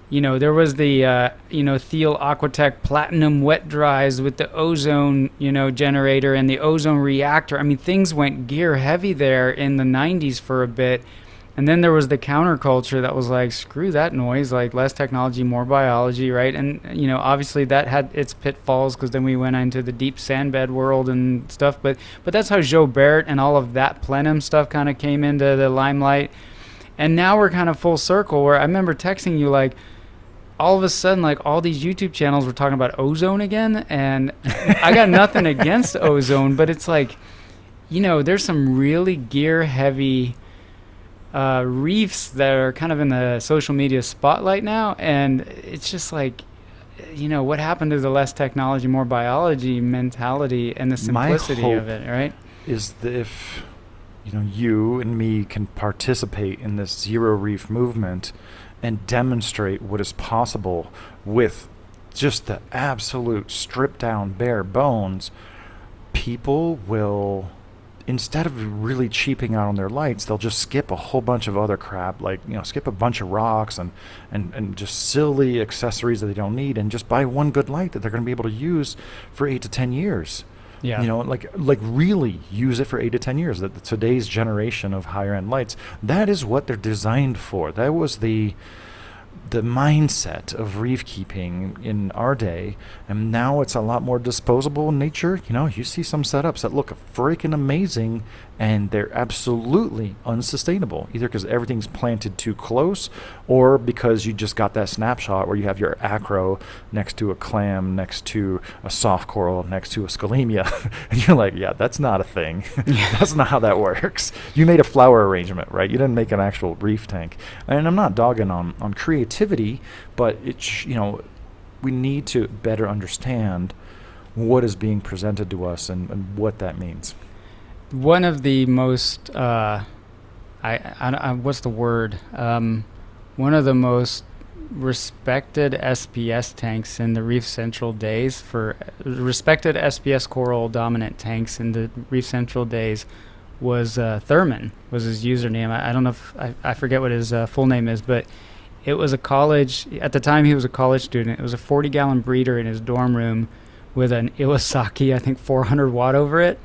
you know there was the uh, you know Thiel Aquatech platinum wet dries with the ozone you know generator and the ozone reactor. I mean things went gear heavy there in the 90s for a bit. And then there was the counterculture that was like screw that noise, like less technology, more biology, right? And you know obviously that had its pitfalls because then we went into the deep sandbed world and stuff. But but that's how Jaubert and all of that plenum stuff kind of came into the limelight. And now we're kind of full circle where I remember texting you like all of a sudden like all these YouTube channels were talking about ozone again and I got nothing against ozone, but it's like you know, there's some really gear heavy uh, reefs that are kind of in the social media spotlight now and it's just like you know what happened to the less technology more biology mentality and the simplicity of it right? is that if you know you and me can participate in this zero reef movement and demonstrate what is possible with just the absolute stripped down bare bones people will instead of really cheaping out on their lights they'll just skip a whole bunch of other crap like you know skip a bunch of rocks and and, and just silly accessories that they don't need and just buy one good light that they're going to be able to use for eight to ten years yeah. You know like like really use it for eight to ten years. That today's generation of higher end lights that is what they're designed for. That was the the mindset of reef keeping in our day. And now it's a lot more disposable in nature. You know you see some setups that look freaking amazing and they're absolutely unsustainable either because everything's planted too close or because you just got that snapshot where you have your acro next to a clam next to a soft coral next to a scolymia and you're like yeah that's not a thing. That's not how that works. You made a flower arrangement right? You didn't make an actual reef tank. And i'm not dogging on on creativity but it's you know we need to better understand what is being presented to us and, and what that means one of the most uh, I, I, I what's the word um, one of the most respected SPS tanks in the Reef Central days for respected SPS coral dominant tanks in the Reef Central days was uh, Thurman was his username. I, I don't know if I, I forget what his uh, full name is, but it was a college at the time he was a college student. It was a 40 gallon breeder in his dorm room with an Iwasaki I think 400 watt over it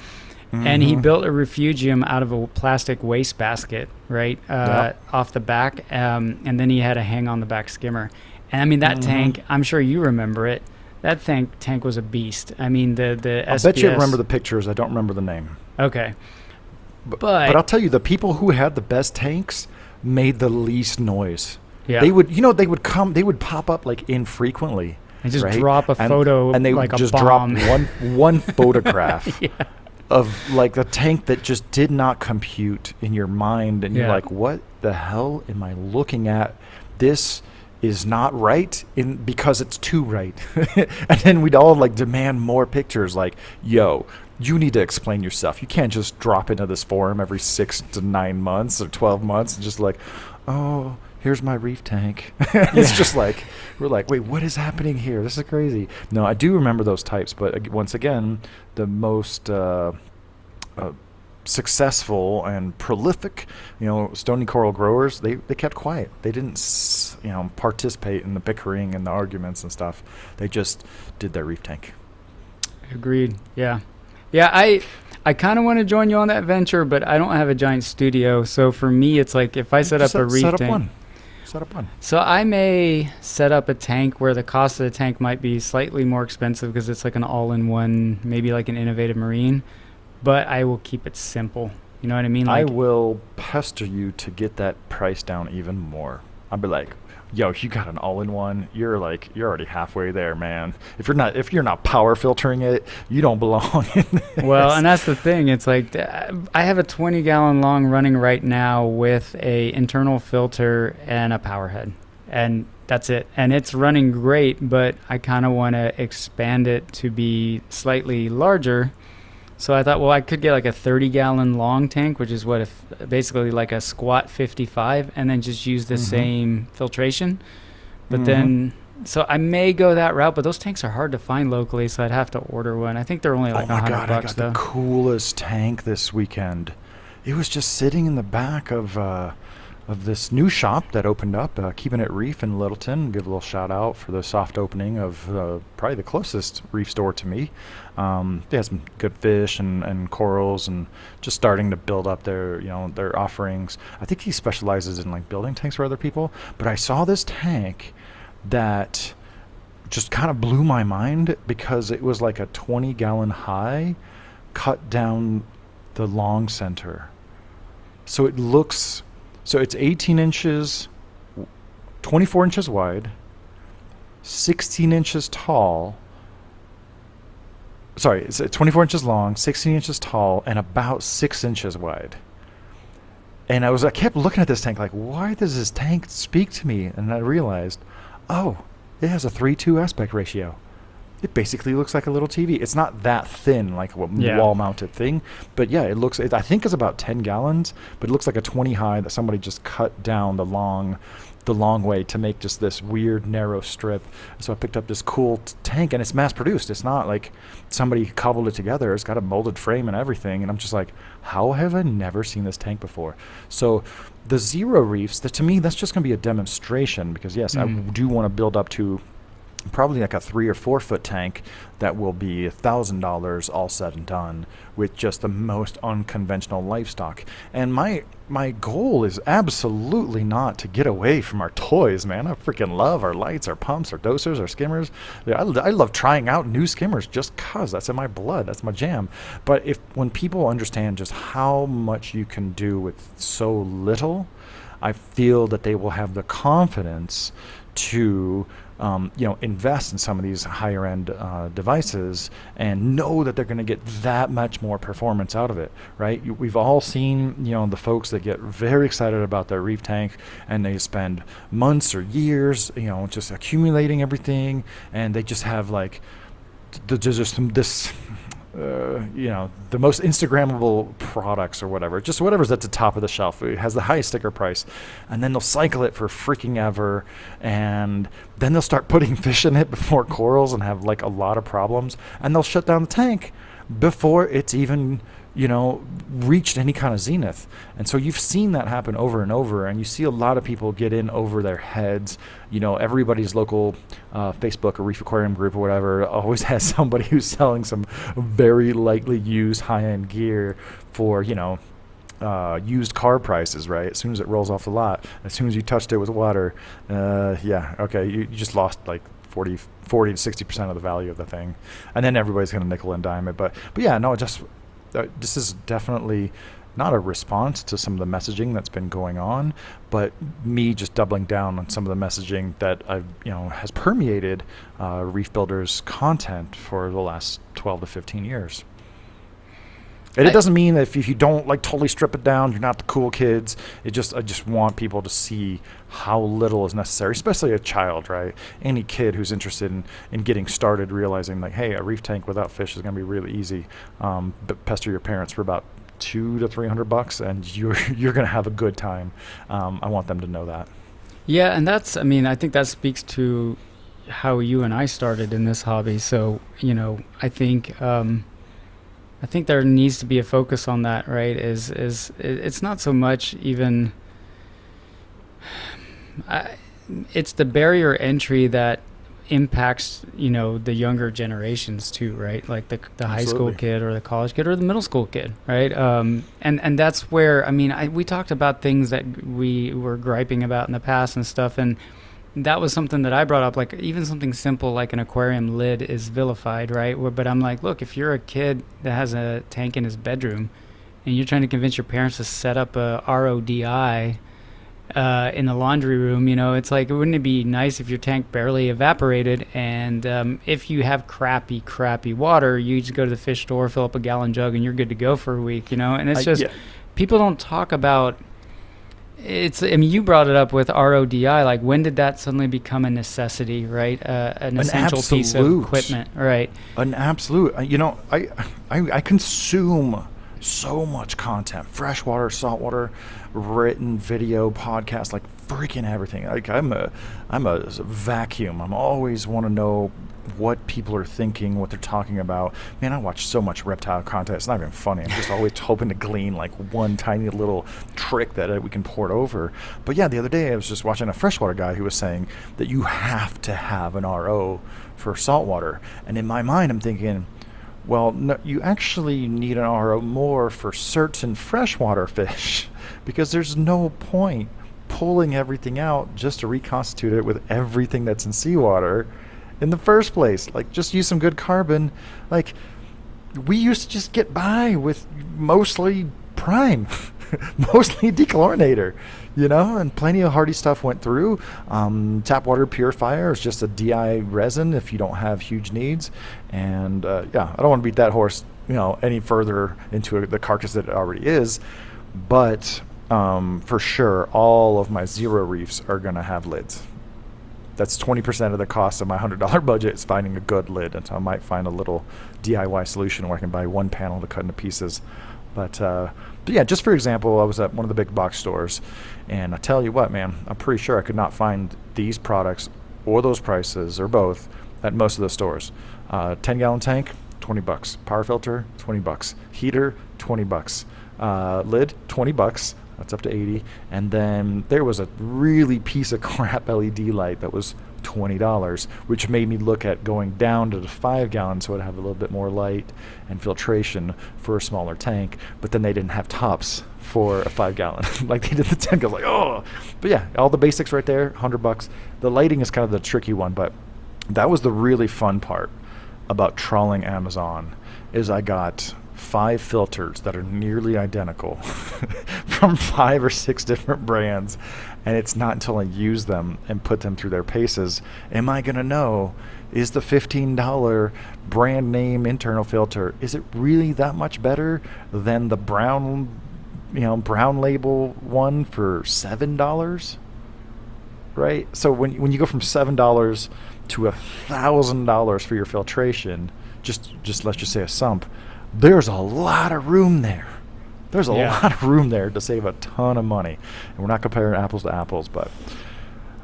and he Mhm. built a refugium out of a plastic waste basket, right, uh, off the back, um, and then he had a hang on the back skimmer. And I mean that Mhm. tank, I'm sure you remember it. That tank tank was a beast. I mean the the i bet you remember the pictures i don't remember the name Okay, but, but, but i'll tell you the people who had the best tanks made the least noise yeah, they would you know they would come they would pop up like infrequently and just right? drop a and, photo and they like would just drop one one photograph yeah. Of like the tank that just did not compute in your mind and you're like what the hell am i looking at? This is not right in because it's too right. And then we'd all like demand more pictures like yo you need to explain yourself. You can't just drop into this forum every six to nine months or 12 months and just like oh here's my reef tank. it's yeah. just like we're like, wait, what is happening here? This is crazy. No, I do remember those types, but once again, the most uh, uh, successful and prolific, you know, stony coral growers, they, they kept quiet. They didn't, you know, participate in the bickering and the arguments and stuff. They just did their reef tank. Agreed. Yeah. Yeah, I I kind of want to join you on that venture, but I don't have a giant studio. So for me, it's like if I set up set, a reef set up tank. Set up one. So I may set up a tank where the cost of the tank might be slightly more expensive because it's like an all-in-one, maybe like an innovative marine, but I will keep it simple. You know what I mean? Like I will pester you to get that price down even more. I'll be like, yo, you got an all-in-one. You're like, you're already halfway there, man. If you're not, if you're not power filtering it, you don't belong. Well, and that's the thing. It's like uh, I have a 20-gallon long running right now with a internal filter and a power head, and that's it. And it's running great, but I kind of want to expand it to be slightly larger so I thought, well, I could get like a 30 gallon long tank, which is what if basically like a squat 55, and then just use the mm-hmm. same filtration. But mm-hmm. then, so I may go that route, but those tanks are hard to find locally, so I'd have to order one. I think they're only like oh 100 God, bucks I got though. the coolest tank this weekend. It was just sitting in the back of. Uh, of this new shop that opened up, uh, Keeping It Reef in Littleton. Give a little shout out for the soft opening of uh, probably the closest reef store to me. Um, they have some good fish and, and corals and just starting to build up their you know their offerings. I think he specializes in like building tanks for other people. But I saw this tank that just kind of blew my mind because it was like a 20 gallon high cut down the long center. So it looks so it's 18 inches, 24 inches wide, 16 inches tall. Sorry, it's uh, 24 inches long, 16 inches tall, and about six inches wide. And I was I kept looking at this tank like, why does this tank speak to me? And I realized, oh, it has a 3-2 aspect ratio it basically looks like a little TV. It's not that thin, like a yeah. wall-mounted thing, but yeah, it looks. It, I think it's about 10 gallons, but it looks like a 20 high that somebody just cut down the long, the long way to make just this weird narrow strip. So I picked up this cool t- tank, and it's mass-produced. It's not like somebody cobbled it together. It's got a molded frame and everything, and I'm just like, how have I never seen this tank before? So the zero reefs, that to me, that's just going to be a demonstration because yes, mm. I do want to build up to probably like a three or four foot tank that will be a thousand dollars all said and done with just the most unconventional livestock. And my my goal is absolutely not to get away from our toys man. I freaking love our lights our pumps our dosers our skimmers. I, I love trying out new skimmers just cuz that's in my blood that's my jam. But if when people understand just how much you can do with so little i feel that they will have the confidence to um, you know, invest in some of these higher end uh, devices and know that they're going to get that much more performance out of it, right? We've all seen, you know, the folks that get very excited about their reef tank and they spend months or years, you know, just accumulating everything and they just have like, there's just this uh, you know, the most Instagrammable products or whatever, just whatever's at the top of the shelf. It has the highest sticker price, and then they'll cycle it for freaking ever, and then they'll start putting fish in it before corals and have like a lot of problems, and they'll shut down the tank before it's even you know, reached any kind of zenith. And so you've seen that happen over and over, and you see a lot of people get in over their heads. You know, everybody's local uh, Facebook or Reef Aquarium group or whatever always has somebody who's selling some very lightly used high end gear for, you know, uh, used car prices, right? As soon as it rolls off the lot, as soon as you touched it with water, uh, yeah, okay, you, you just lost like 40, 40 to 60 percent of the value of the thing, and then everybody's gonna nickel and dime it. But but yeah, no, just this is definitely not a response to some of the messaging that's been going on, but me just doubling down on some of the messaging that I've you know has permeated uh, Reef Builders content for the last 12 to 15 years. And it doesn't mean that if, if you don't like totally strip it down, you're not the cool kids. It just I just want people to see how little is necessary, especially a child, right? Any kid who's interested in, in getting started, realizing like, hey, a reef tank without fish is going to be really easy. Um, but pester your parents for about two to three hundred bucks, and you're you're going to have a good time. Um, I want them to know that. Yeah, and that's I mean, I think that speaks to how you and I started in this hobby. So, you know, I think um I think there needs to be a focus on that, right? Is is it's not so much even I, it's the barrier entry that impacts you know the younger generations too right like the, the high school kid or the college kid or the middle school kid right um, and and that's where i mean I, we talked about things that we were griping about in the past and stuff and that was something that i brought up like even something simple like an aquarium lid is vilified right but i'm like look if you're a kid that has a tank in his bedroom and you're trying to convince your parents to set up a rodi uh, in the laundry room. You know, it's like, wouldn't it be nice if your tank barely evaporated? And um, if you have crappy, crappy water, you just go to the fish store, fill up a gallon jug, and you're good to go for a week. You know, and it's I, just yeah. people don't talk about. It's. I mean, you brought it up with RODI. Like, when did that suddenly become a necessity? Right, uh, an, an, essential absolute, piece of equipment. Right. An absolute. You know, I, I, I consume so much content freshwater saltwater written video podcast like freaking everything like i'm a i'm a vacuum i'm always want to know what people are thinking what they're talking about. Man i watch so much reptile content. It's not even funny. I'm just always hoping to glean like one tiny little trick that uh, we can port over. But yeah the other day i was just watching a freshwater guy who was saying that you have to have an ro for saltwater and in my mind i'm thinking well, no, you actually need an RO more for certain freshwater fish because there's no point pulling everything out just to reconstitute it with everything that's in seawater in the first place. Like, just use some good carbon. Like, we used to just get by with mostly prime, mostly dechlorinator you know, and plenty of hardy stuff went through. Um, tap water purifier is just a DI resin if you don't have huge needs. And uh, yeah, I don't want to beat that horse, you know, any further into the carcass that it already is. But um, for sure, all of my zero reefs are going to have lids. That's 20% of the cost of my $100 budget is finding a good lid. And so I might find a little DIY solution where I can buy one panel to cut into pieces. But, uh, but yeah, just for example, I was at one of the big box stores, and I tell you what, man, I'm pretty sure I could not find these products or those prices or both at most of the stores. Uh, 10 gallon tank, 20 bucks. Power filter, 20 bucks. Heater, 20 bucks. Uh, lid, 20 bucks. That's up to 80. And then there was a really piece of crap LED light that was $20, which made me look at going down to the 5 gallon so it'd have a little bit more light and filtration for a smaller tank. But then they didn't have tops for a 5 gallon like they did the 10 gallon. Like, oh! But yeah, all the basics right there, 100 bucks. The lighting is kind of the tricky one, but that was the really fun part about trawling Amazon is I got five filters that are nearly identical from five or six different brands and it's not until I use them and put them through their paces am I going to know is the $15 brand name internal filter is it really that much better than the brown you know brown label one for $7 right? So when when you go from $7 to a $1000 for your filtration just just let's just say a sump there's a lot of room there. There's a yeah. lot of room there to save a ton of money. And we're not comparing apples to apples, but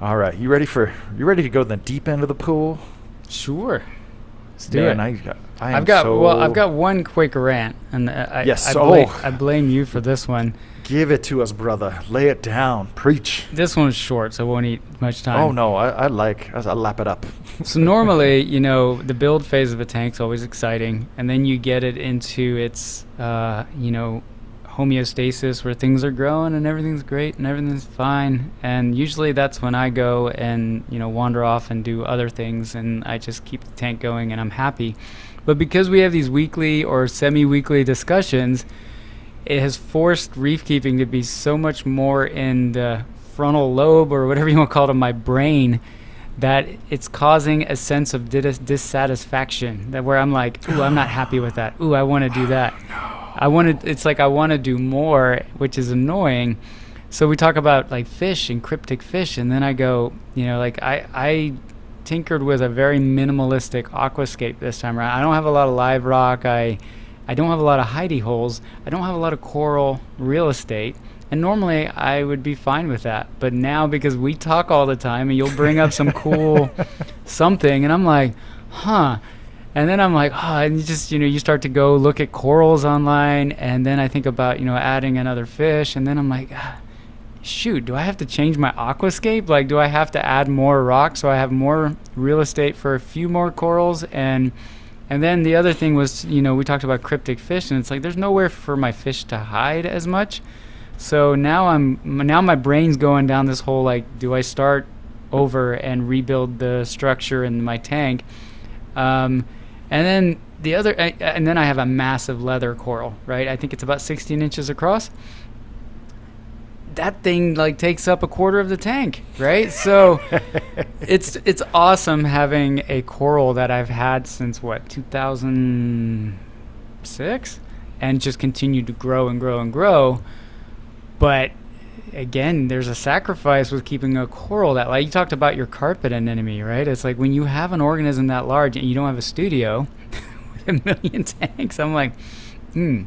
all right, you ready for you ready to go to the deep end of the pool? Sure. Let's do Man, it. I, I have got so well. I've got one quick rant, and I, yes, I, I, blame, oh. I blame you for this one. Give it to us, brother. Lay it down. Preach. This one's short, so it won't eat much time. Oh no, I, I like I lap it up. so normally, you know, the build phase of a tank's always exciting, and then you get it into its, uh, you know, homeostasis where things are growing and everything's great and everything's fine. And usually that's when I go and you know wander off and do other things, and I just keep the tank going, and I'm happy. But because we have these weekly or semi-weekly discussions it has forced reef keeping to be so much more in the frontal lobe or whatever you want to call it of my brain that it's causing a sense of dis- dissatisfaction that where I'm like, ooh, I'm not happy with that. Ooh, I want to do oh, that. I want to. It's like I want to do more, which is annoying. So we talk about like fish and cryptic fish, and then I go, you know, like I I tinkered with a very minimalistic aquascape this time around. I don't have a lot of live rock. I I don't have a lot of hidey holes. I don't have a lot of coral real estate. And normally I would be fine with that. But now because we talk all the time and you'll bring up some cool something and I'm like, huh. And then I'm like, oh, and you just, you know, you start to go look at corals online and then I think about, you know, adding another fish and then I'm like, ah, shoot, do I have to change my aquascape? Like, do I have to add more rocks so I have more real estate for a few more corals? And and then the other thing was, you know, we talked about cryptic fish, and it's like there's nowhere for my fish to hide as much. So now I'm now my brain's going down this whole like, do I start over and rebuild the structure in my tank? Um, and then the other, and then I have a massive leather coral, right? I think it's about 16 inches across that thing like takes up a quarter of the tank, right? So it's it's awesome having a coral that I've had since what 2006 and just continued to grow and grow and grow. But again, there's a sacrifice with keeping a coral that like you talked about your carpet anemone, right? It's like when you have an organism that large and you don't have a studio with a million tanks, I'm like, hmm.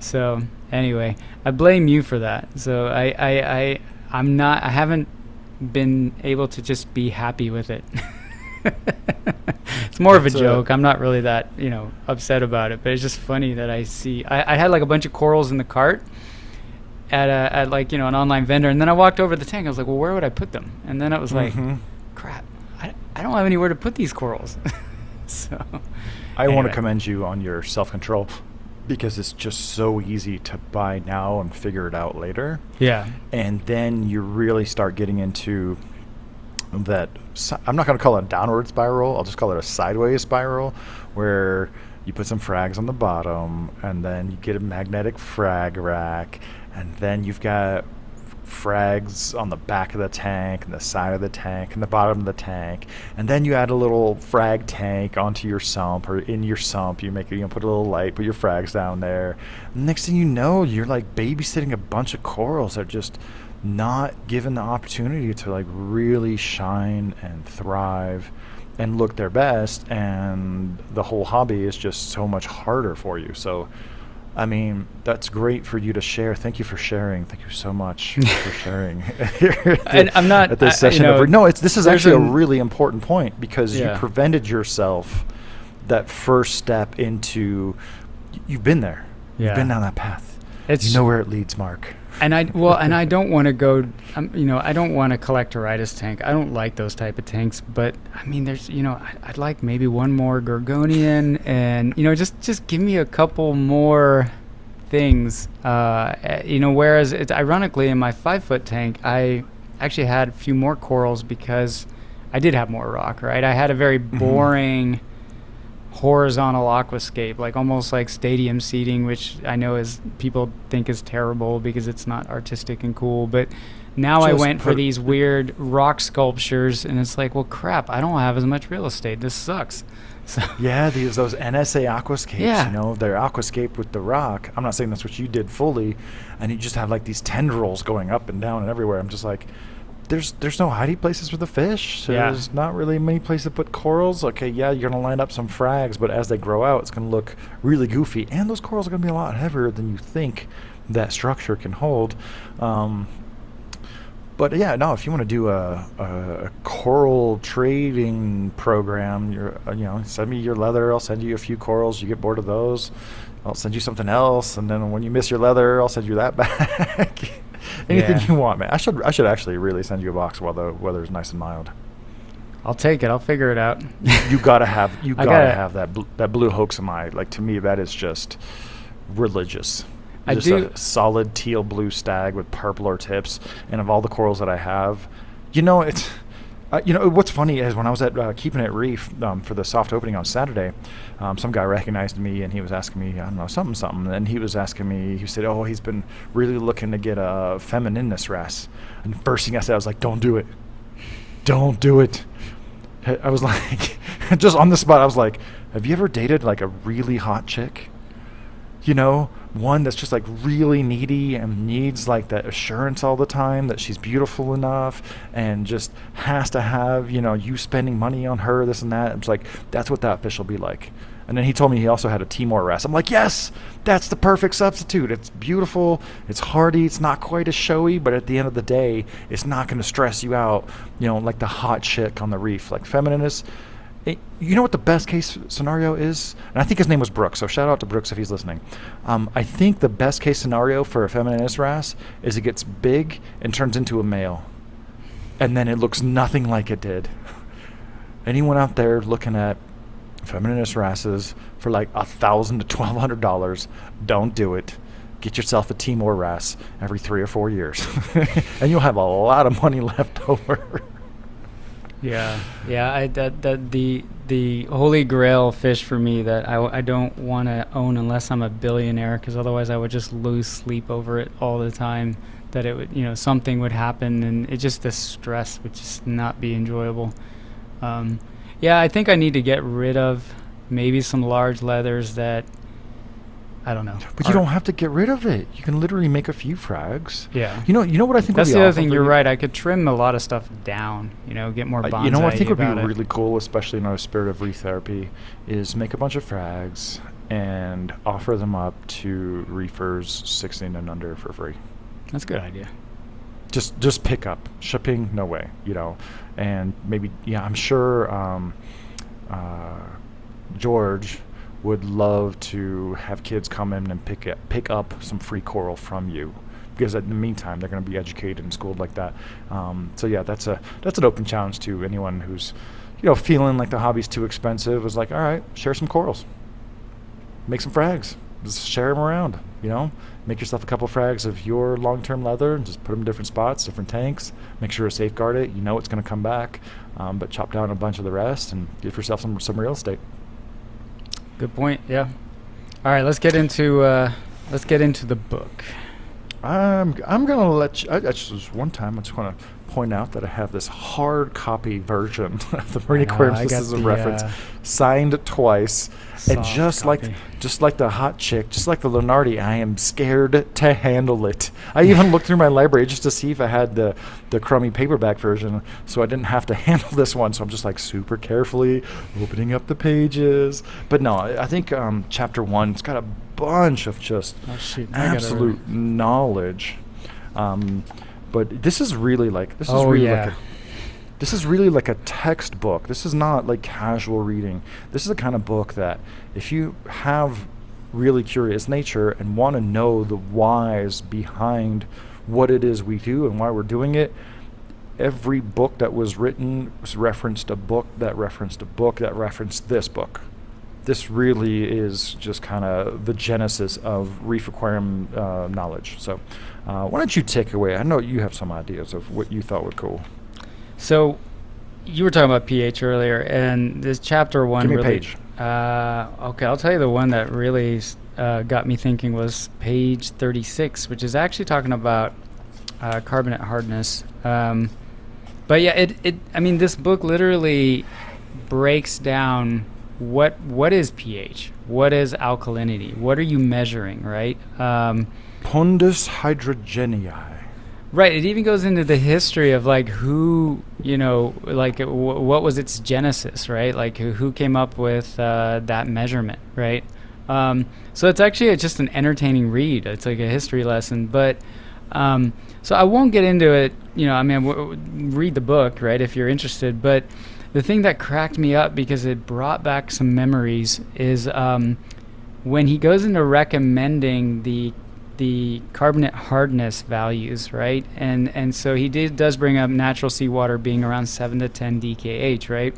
So anyway, I blame you for that. So I, I, I, I'm not. I haven't been able to just be happy with it. it's more That's of a joke. i am not really that you know upset about it, but it's just funny that I see. I, I had like a bunch of corals in the cart at a, at like you know an online vendor, and then I walked over to the tank. I was like, well, where would I put them? And then it was mm-hmm. like, crap, I, I don't have anywhere to put these corals. so I anyway. want to commend you on your self control because it's just so easy to buy now and figure it out later. Yeah. And then you really start getting into that I'm not going to call it a downward spiral, I'll just call it a sideways spiral where you put some frags on the bottom and then you get a magnetic frag rack and then you've got frags on the back of the tank and the side of the tank and the bottom of the tank. And then you add a little frag tank onto your sump or in your sump. You make you know put a little light put your frags down there. Next thing you know you're like babysitting a bunch of corals that are just not given the opportunity to like really shine and thrive and look their best. And the whole hobby is just so much harder for you. So I mean, that's great for you to share. Thank you for sharing. Thank you so much for sharing. and I'm not at this I, session. You know, no, it's this is actually a really important point because yeah. you prevented yourself that first step into. You've been there. Yeah. You've been down that path. It's you know where it leads, Mark and I well, and I don't want to go. Um, you know, I don't want a collectoritis tank. I don't like those type of tanks. But I mean, there's you know, I, would like maybe one more Gorgonian, and you know, just just give me a couple more things. Uh, eh, you know, whereas it's ironically in my five foot tank, I actually had a few more corals because I did have more rock. Right, I had a very mm-hmm. boring. Mm-hmm horizontal aquascape, like almost like stadium seating, which I know is people think is terrible because it's not artistic and cool. But now Just I went for these weird rock sculptures, and it's like, well, crap, I don't have as much real estate. This sucks. So yeah, these those NSA aquascapes. Yeah. you know, they're aquascape with the rock. I'm not saying that's what you did fully, and you just have like these tendrils going up and down and everywhere. I'm just like, there's there's no hiding places for the fish. So yeah. There's not really many places to put corals. Okay, yeah, you're gonna line up some frags, but as they grow out, it's gonna look really goofy, and those corals are gonna be a lot heavier than you think that structure can hold. Um, but yeah, no, if you want to do a, a, coral trading program, you're, uh, you know, send me your leather. I'll send you a few corals. You get bored of those, I'll send you something else. And then when you miss your leather, I'll send you that back. Anything yeah. you want, man. I should I should actually really send you a box while the weather's nice and mild. I'll take it. I'll figure it out. you gotta have you gotta, gotta, have that bl- that blue hoeksemai. Like to me, that is just religious. I just do. a solid teal blue stag with purple tips, and of all the corals that I have, you know it's uh, you know what's funny is when I was at uh, Keeping It Reef um, for the soft opening on Saturday, um, some guy recognized me and he was asking me I don't know something something, and he was asking me he said oh he's been really looking to get a femininus wrasse, and first thing I said I was like don't do it, don't do it. I was like just on the spot I was like have you ever dated like a really hot chick? You know, one that's just like really needy and needs like that assurance all the time that she's beautiful enough and just has to have you know you spending money on her this and that it's like that's what that fish will be like And then he told me he also had a Timor wrasse. I'm like, yes, that's the perfect substitute. It's beautiful, it's hardy, it's not quite as showy, but at the end of the day, it's not going to stress you out, you know, like the hot chick on the reef. Like Femininus, you know what the best case scenario is? And I think his name was Brooks, so shout out to Brooks if he's listening. Um, I think the best case scenario for a Femininus wrasse is it gets big and turns into a male. And then it looks nothing like it did. Anyone out there looking at femininus wrasses for like a thousand to twelve hundred dollars. Don't do it. Get yourself a Timor wrasse every three or four years, and you'll have a lot of money left over. Yeah, yeah. I that, that the the holy grail fish for me that I, I don't want to own unless I'm a billionaire because otherwise I would just lose sleep over it all the time. That it would you know something would happen and it just the stress would just not be enjoyable. Um, yeah, I think I need to get rid of maybe some large leathers that I don't know. But you don't have to get rid of it. You can literally make a few frags. Yeah. You know. You know what I think. That's would be the other thing. You're right. I could trim a lot of stuff down. You know, get more. Uh, you know what I think would be it. really cool, especially in our spirit of reef therapy, is make a bunch of frags and offer them up to reefers 16 and under for free. That's a good idea. just just pick up shipping no way you know and maybe yeah i'm sure um, uh, george would love to have kids come in and pick up, pick up some free coral from you. Because in the meantime they're going to be educated and schooled like that. Um, so yeah that's a that's an open challenge to anyone who's you know feeling like the hobby's too expensive is like all right share some corals. Make some frags. Just share them around you know? Make yourself a couple frags of your long-term leather and just put them in different spots different tanks. Make sure to safeguard it. You know it's going to come back um, but chop down a bunch of the rest and give yourself some some real estate Good point. Yeah. All right. Let's get into uh, let's get into the book. I'm I'm gonna let you. I, I just one time I just want to point out that I have this hard copy version of the Marine Aquarium Systems of Reference, uh, signed twice, and just like just like the hot chick, just like the Lenardi, I am scared to handle it. I even looked through my library just to see if I had the the crummy paperback version, so I didn't have to handle this one. So I'm just like super carefully opening up the pages. But no, I I think um, chapter one, it's got a bunch of just Oh shoot! Absolute knowledge. Um, but this is really like this is Oh, really yeah. like a, this is really like a textbook. This is not like casual reading. This is the kind of book that if you have really curious nature and want to know the whys behind what it is we do and why we're doing it, every book that was written was referenced a book that referenced a book that referenced this book. This really is just kind of the genesis of reef aquarium uh, knowledge. So, uh, why don't you take away? I know you have some ideas of what you thought were cool. So, you were talking about pH earlier, and this chapter one Give me really. page. Uh, okay, I'll tell you the one that really uh, got me thinking was page 36, which is actually talking about uh, carbonate hardness. Um, but yeah, it, it. I mean, this book literally breaks down what what is pH, what is alkalinity, what are you measuring, right? Um, Pondus hydrogenii. Right. It even goes into the history of like who, you know, like w- what was its genesis, right? Like who, came up with uh, that measurement, right? Um, so it's actually a, just an entertaining read. It's like a history lesson, but um, so I won't get into it. You know, I mean, w- read the book, right, if you're interested. But the thing that cracked me up because it brought back some memories is um, when he goes into recommending the the carbonate hardness values, right? And and so he did, does bring up natural seawater being around seven to ten DKH, right?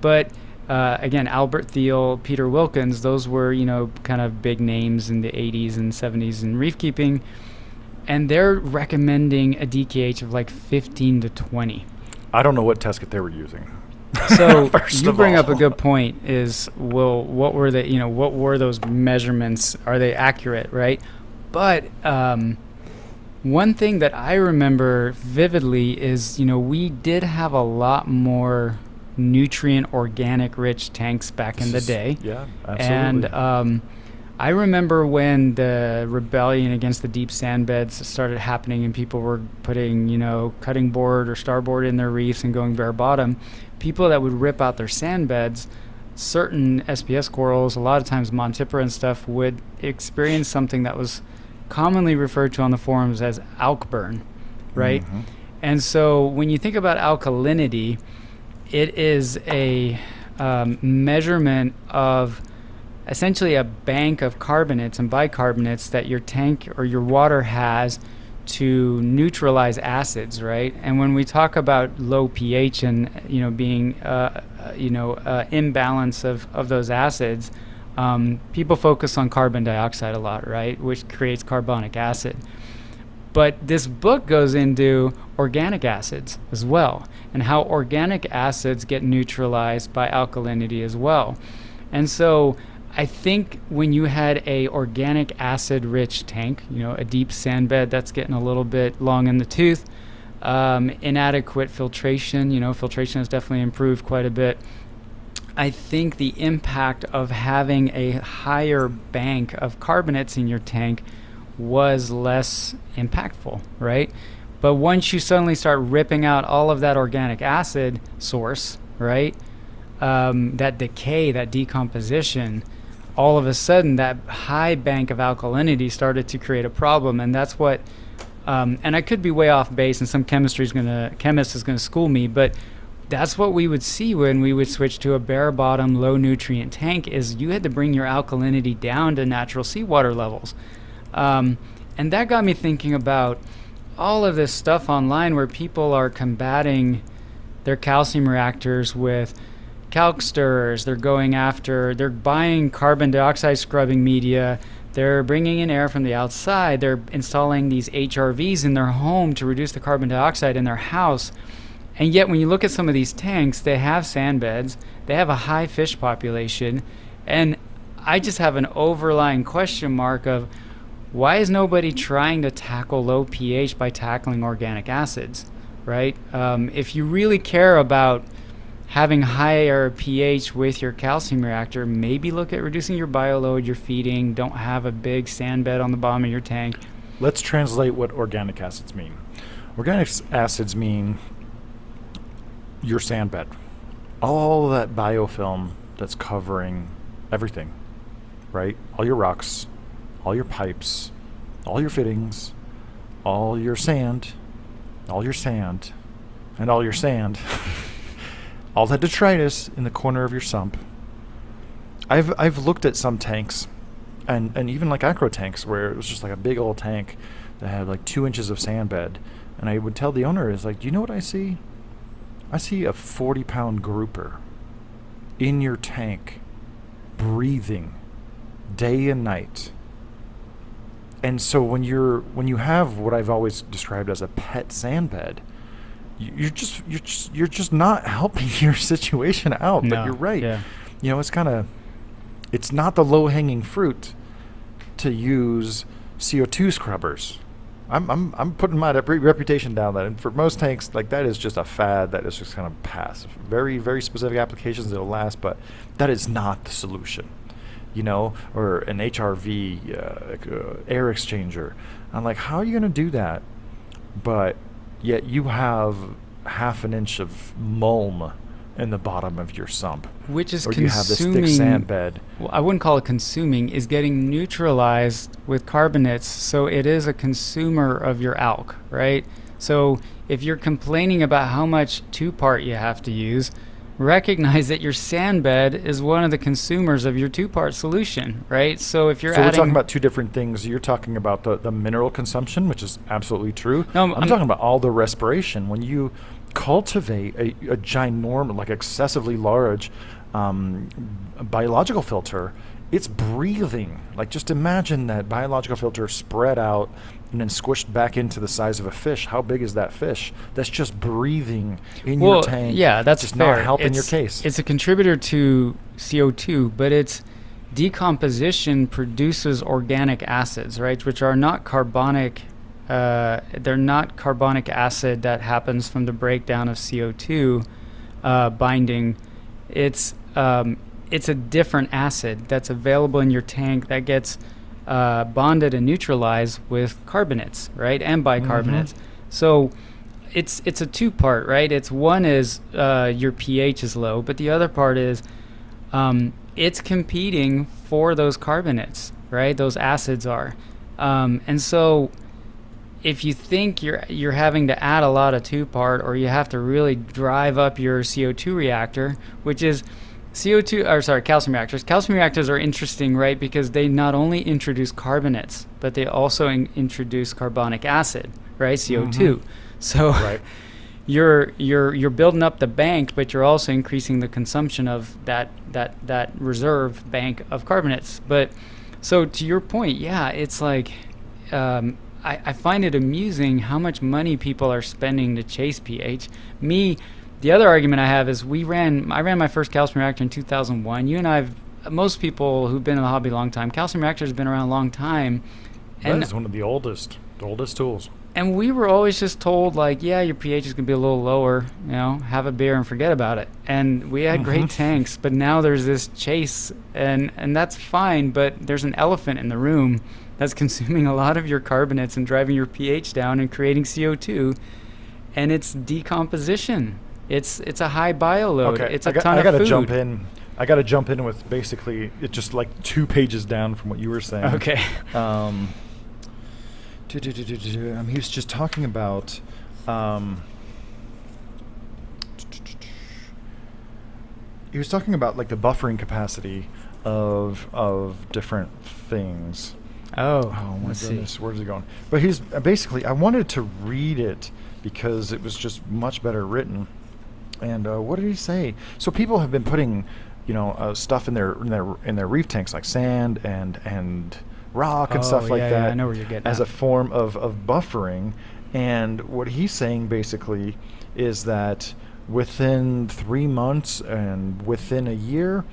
But uh, again, Albert Thiel, Peter Wilkens, those were you know kind of big names in the 80s and 70s in reef keeping, and they're recommending a DKH of like 15 to 20. I don't know what test kit they were using. So you bring up a good point. Is well, what were they? You know, what were those measurements? Are they accurate? Right? But um, one thing that I remember vividly is, you know, we did have a lot more nutrient organic rich tanks back in the day. Yeah, absolutely. And um, I remember when the rebellion against the deep sand beds started happening and people were putting, you know, cutting board or starboard in their reefs and going bare bottom. People that would rip out their sand beds certain SPS corals, a lot of times Montipora and stuff, would experience something that was commonly referred to on the forums as alk burn, right? Mhm. And so when you think about alkalinity, it is a um, measurement of essentially a bank of carbonates and bicarbonates that your tank or your water has to neutralize acids, right? And when we talk about low pH and you know being uh, uh, you know uh, imbalance of, of those acids, um, people focus on carbon dioxide a lot, right? Which creates carbonic acid. But this book goes into organic acids as well, and how organic acids get neutralized by alkalinity as well. And so I think when you had a organic acid rich tank, you know, a deep sand bed that's getting a little bit long in the tooth, um, inadequate filtration, you know, filtration has definitely improved quite a bit. I think the impact of having a higher bank of carbonates in your tank was less impactful, right? But once you suddenly start ripping out all of that organic acid source, right? Um, that decay, that decomposition, all of a sudden that high bank of alkalinity started to create a problem, and that's what. Um, and I could be way off base, and some chemistry is gonna chemist is gonna school me, but that's what we would see when we would switch to a bare bottom, low nutrient tank. Is you had to bring your alkalinity down to natural seawater levels, um, and that got me thinking about all of this stuff online where people are combating their calcium reactors with calc stirrers. They're going after, they're buying carbon dioxide scrubbing media. They're bringing in air from the outside. They're installing these HRVs in their home to reduce the carbon dioxide in their house. And yet, when you look at some of these tanks, they have sand beds, they have a high fish population. And I just have an overlying question mark of why is nobody trying to tackle low pH by tackling organic acids, right? Um, if you really care about having higher pH with your calcium reactor, maybe look at reducing your bioload, your feeding. Don't have a big sand bed on the bottom of your tank. Let's translate what organic acids mean. Organic acids mean your sand bed, all that biofilm that's covering everything, right? All your rocks, all your pipes, all your fittings, all your sand, all your sand, and all your sand, all that detritus in the corner of your sump. I've I've looked at some tanks, and and even like acro tanks where it was just like a big old tank that had like two inches of sand bed, and I would tell the owner is like, do you know what I see? I see a forty pound grouper in your tank, breathing, day and night. And so when you're when you have what I've always described as a pet sand bed, you- you're just you're just you're just not helping your situation out. No, but you're right. yeah. You know, it's kind of it's not the low hanging fruit to use CO2 scrubbers. I'm, I'm, I'm putting my reputation down that, and for most tanks, like that is just a fad that is just kind of pass. Very, very specific applications it'll last, but that is not the solution. You know, or an HRV uh, uh, air exchanger. I'm like, how are you going to do that? But yet you have half an inch of mulm in the bottom of your sump, Which is or you have this thick sand bed. well, I wouldn't call it consuming, is getting neutralized with carbonates. So it is a consumer of your alk, right? So if you're complaining about how much two part you have to use, recognize that your sand bed is one of the consumers of your two part solution, right? So if you're so we're talking about two different things. You're talking about the, the mineral consumption, which is absolutely true. No, I'm, I'm- talking about all the respiration. When you cultivate a, a ginormous, like excessively large um, biological filter, it's breathing. Like just imagine that biological filter spread out and then squished back into the size of a fish. How big is that fish? That's just breathing in your tank. Yeah, that's just fair. not helping your case. It's a contributor to CO2, but its decomposition produces organic acids, right, which are not carbonic. Uh, they're not carbonic acid that happens from the breakdown of CO2 uh, binding. It's um, it's a different acid that's available in your tank that gets uh, bonded and neutralized with carbonates, right, and bicarbonates. So it's it's a two part, right? It's one is uh, your pH is low, but the other part is um, it's competing for those carbonates, right? Those acids are, um, and so if you think you're you're having to add a lot of two part, or you have to really drive up your CO2 reactor, which is CO2 or sorry, calcium reactors. Calcium reactors are interesting, right? Because they not only introduce carbonates, but they also in- introduce carbonic acid, right? CO2. Mm-hmm. So Right. you're you're you're building up the bank, but you're also increasing the consumption of that that that reserve bank of carbonates. But so to your point, yeah, it's like um, I, I find it amusing how much money people are spending to chase pH. Me, the other argument I have is we ran I ran my first calcium reactor in 2001. You and I've most people who've been in the hobby a long time, calcium reactors have been around a long time. That is one of the oldest, oldest tools. And we were always just told, like, yeah, your pH is going to be a little lower, you know, have a beer and forget about it. And we had great Mhm. tanks, but now there's this chase, and, and that's fine, but there's an elephant in the room that's consuming a lot of your carbonates and driving your pH down and creating CO2, and it's decomposition. It's it's a high bio load. Okay, It's a I got, ton I gotta food. jump in. I gotta jump in with basically it's just like two pages down from what you were saying. Okay. Um, do, do, do. Um, he was just talking about. Um, he was talking about like the buffering capacity of of different things. Oh, Oh my let's see. goodness, where's it going? But he's uh, basically. I wanted to read it because it was just much better written. And uh, what did he say? So people have been putting, you know, uh, stuff in their in their in their reef tanks like sand and and rock and Oh, stuff like yeah, yeah, that. I know where you're getting as at. a form of of buffering. And what he's saying basically is that within three months and within a year,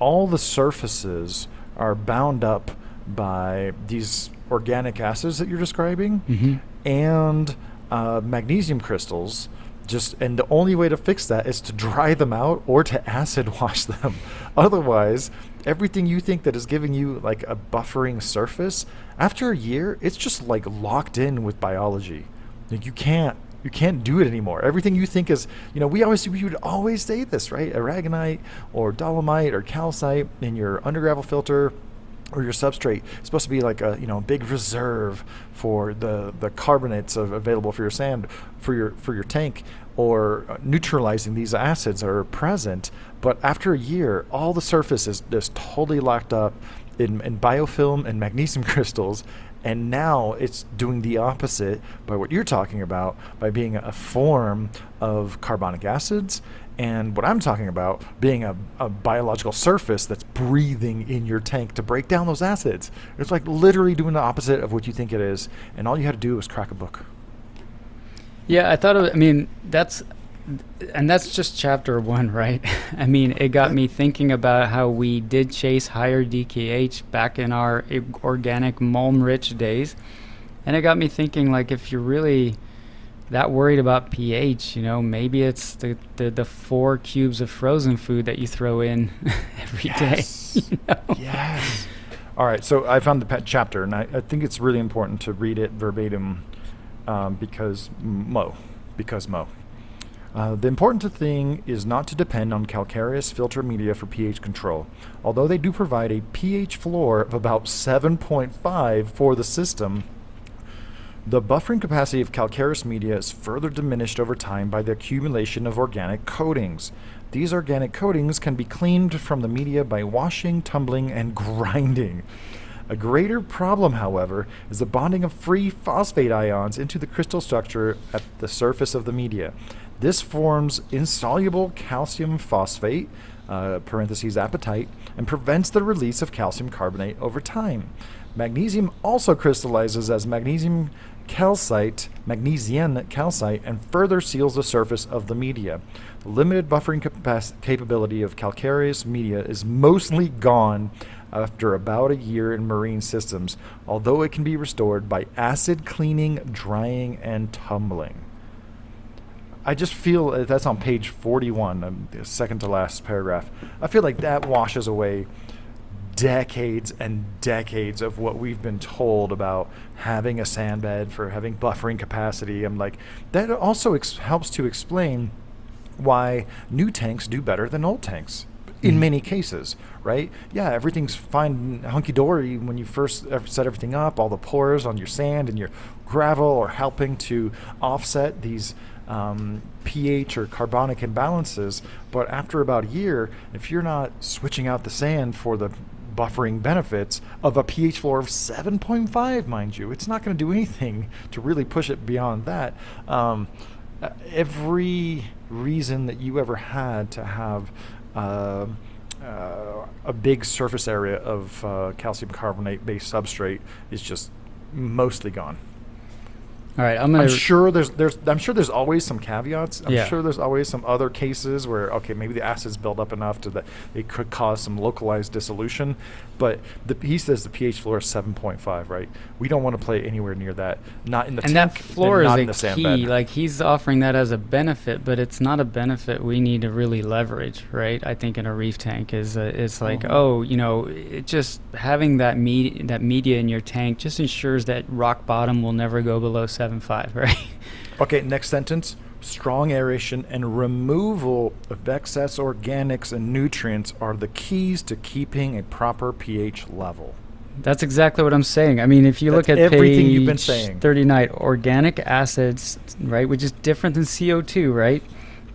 all the surfaces are bound up by these organic acids that you're describing Mhm. and uh, magnesium crystals just and the only way to fix that is to dry them out or to acid wash them otherwise everything you think that is giving you like a buffering surface after a year it's just like locked in with biology like you can't you can't do it anymore. Everything you think is, you know, we always we would always say this, right? Aragonite or dolomite or calcite in your undergravel filter or your substrate is supposed to be like a you know big reserve for the the carbonates of, available for your sand for your for your tank or uh, neutralizing these acids are present. But after a year all the surface is just totally locked up in, in biofilm and magnesium crystals and now it's doing the opposite by what you're talking about by being a form of carbonic acids and what I'm talking about being a, a biological surface that's breathing in your tank to break down those acids. It's like literally doing the opposite of what you think it is, and all you had to do was crack a book. Yeah, I thought. It, I mean, that's and that's just chapter one, right? I mean, it got me thinking about how we did chase higher DKH back in our organic mulm-rich days, and it got me thinking, like, if you're really that worried about pH, you know, maybe it's the the, the four cubes of frozen food that you throw in every day. Yes. you know? Yes. All right, so I found the pet chapter, and I, I think it's really important to read it verbatim um, because Moe, because Moe. Uh, the important thing is not to depend on calcareous filter media for pH control, although they do provide a pH floor of about 7.5 for the system. The buffering capacity of calcareous media is further diminished over time by the accumulation of organic coatings. These organic coatings can be cleaned from the media by washing, tumbling, and grinding. A greater problem, however, is the bonding of free phosphate ions into the crystal structure at the surface of the media. This forms insoluble calcium phosphate, uh, parentheses apatite, and prevents the release of calcium carbonate over time. Magnesium also crystallizes as magnesium calcite, magnesian calcite, and further seals the surface of the media. The limited buffering capability of calcareous media is mostly gone after about a year in marine systems, although it can be restored by acid cleaning, drying, and tumbling. I just feel uh, that's on page 41, um, the second to last paragraph. I feel like that washes away decades and decades of what we've been told about having a sand bed for having buffering capacity. I'm like, that also ex- helps to explain why new tanks do better than old tanks. in Mhm. many cases, right? Yeah, everything's fine, hunky dory when you first set everything up. All the pores on your sand and your gravel are helping to offset these um, pH or carbonic imbalances. But after about a year, if you're not switching out the sand for the buffering benefits of a pH floor of 7.5, mind you, it's not going to do anything to really push it beyond that. Um, uh, every reason that you ever had to have uh, uh, a big surface area of uh, calcium carbonate based substrate is just mostly gone. All right, I'm. I'm sure there's there's I'm sure there's always some caveats. I'm Yeah. sure there's always some other cases where okay maybe the acids build up enough to that it could cause some localized dissolution, but the, he says the pH floor is 7.5. Right? We don't want to play anywhere near that. Not in the and tank, that floor is not a in the sand key. bed. Like he's offering that as a benefit, but it's not a benefit we need to really leverage, right? I think in a reef tank is uh, it's like Mhm. oh, you know, it just having that media that media in your tank just ensures that rock bottom will never go below seven five, right? Okay, next sentence. Strong aeration and removal of excess organics and nutrients are the keys to keeping a proper pH level. That's exactly what I'm saying. I mean, if you look at everything page you've been saying. 39, organic acids, right, which is different than CO2, right,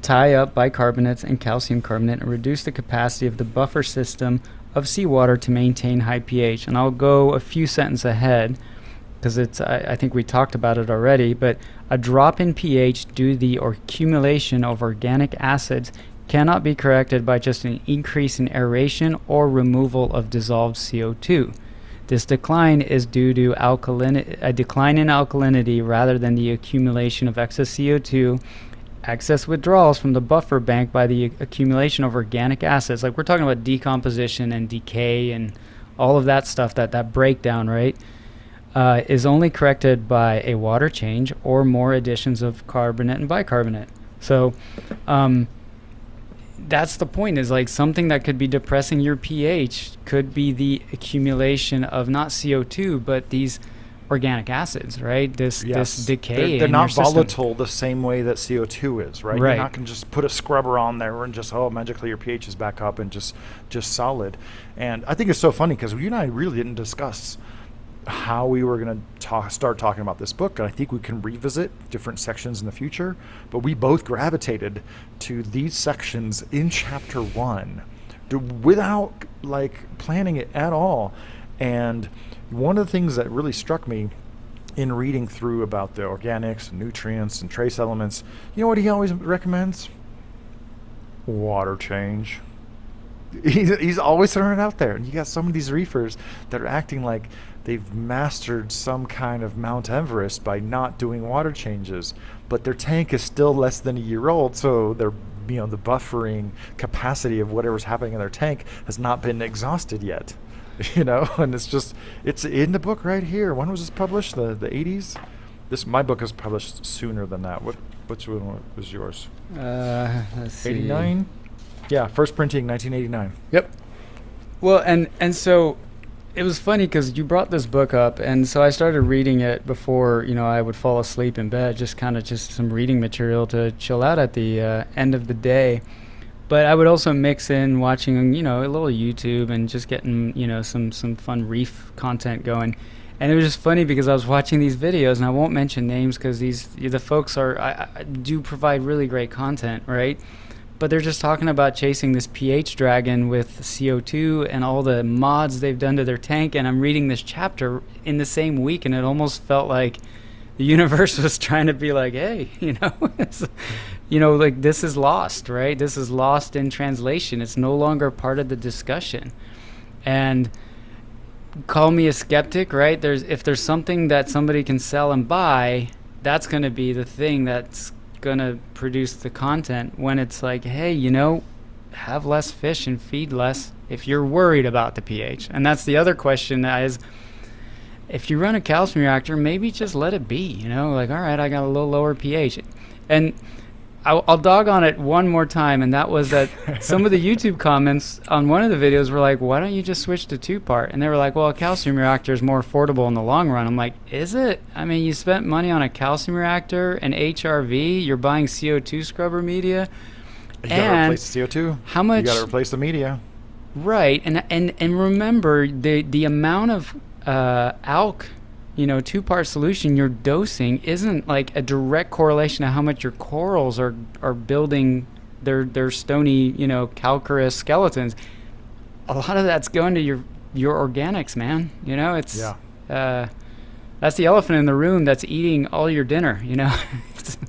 tie up bicarbonates and calcium carbonate and reduce the capacity of the buffer system of seawater to maintain high pH. And I'll go a few sentences ahead because it's I, I think we talked about it already, but a drop in pH due to the accumulation of organic acids cannot be corrected by just an increase in aeration or removal of dissolved CO2. This decline is due to alkalin- a decline in alkalinity rather than the accumulation of excess CO2, excess withdrawals from the buffer bank by the accumulation of organic acids. Like we're talking about decomposition and decay and all of that stuff, that, that breakdown, right? Uh, is only corrected by a water change or more additions of carbonate and bicarbonate. So, um, that's the point is like something that could be depressing your pH could be the accumulation of not CO2 but these organic acids, right? This this decay. They're, they're not your system. volatile the same way that CO2 is, right? Right. You're not going to just put a scrubber on there and just oh magically your pH is back up and just just solid. And I think it's so funny because you and I really didn't discuss how we were going to start talking about this book. And I think we can revisit different sections in the future. But we both gravitated to these sections in chapter one to- without like planning it at all. And one of the things that really struck me in reading through about the organics, nutrients, and trace elements, you know what he always recommends? Water change. He's, he's always throwing it out there. And you got some of these reefers that are acting like they've mastered some kind of Mount Everest by not doing water changes, but their tank is still less than a year old, so their you know the buffering capacity of whatever's happening in their tank has not been exhausted yet. You know, and it's just it's in the book right here. When was this published? The the 80s. This my book is published sooner than that. What which one was yours? Uh, let's see. 89. Yeah, first printing 1989. Yep. Well, and and so it was funny because you brought this book up, and so I started reading it before you know I would fall asleep in bed, just kind of just some reading material to chill out at the uh, end of the day. But I would also mix in watching you know a little YouTube and just getting you know some some fun reef content going. And it was just funny because I was watching these videos, and I won't mention names because these the folks are I, I do provide really great content, right? But they're just talking about chasing this pH dragon with CO2 and all the mods they've done to their tank. And I'm reading this chapter in the same week, and it almost felt like the universe was trying to be like, "Hey, you know, you know, like this is lost, right? This is lost in translation. It's no longer part of the discussion." And call me a skeptic, right? There's if there's something that somebody can sell and buy, that's going to be the thing that's going to produce the content when it's like, hey, you know, have less fish and feed less if you're worried about the pH. And that's the other question is if you run a calcium reactor, maybe just let it be, you know, like, all right, I got a little lower pH. And I'll, I'll dog on it one more time, and that was that some of the YouTube comments on one of the videos were like, "Why don't you just switch to two part?" And they were like, "Well, a calcium reactor is more affordable in the long run." I'm like, "Is it? I mean, you spent money on a calcium reactor, an HRV, you're buying CO2 scrubber media. You gotta replace the CO2. how much You gotta replace the media. Right, and and and remember the the amount of uh, alk, you know, two part solution you're dosing isn't like a direct correlation to how much your corals are are building their their stony, you know, calcareous skeletons. A lot of that's going to your your organics, man. You know, it's Yeah. uh, that's the elephant in the room that's eating all your dinner. You know.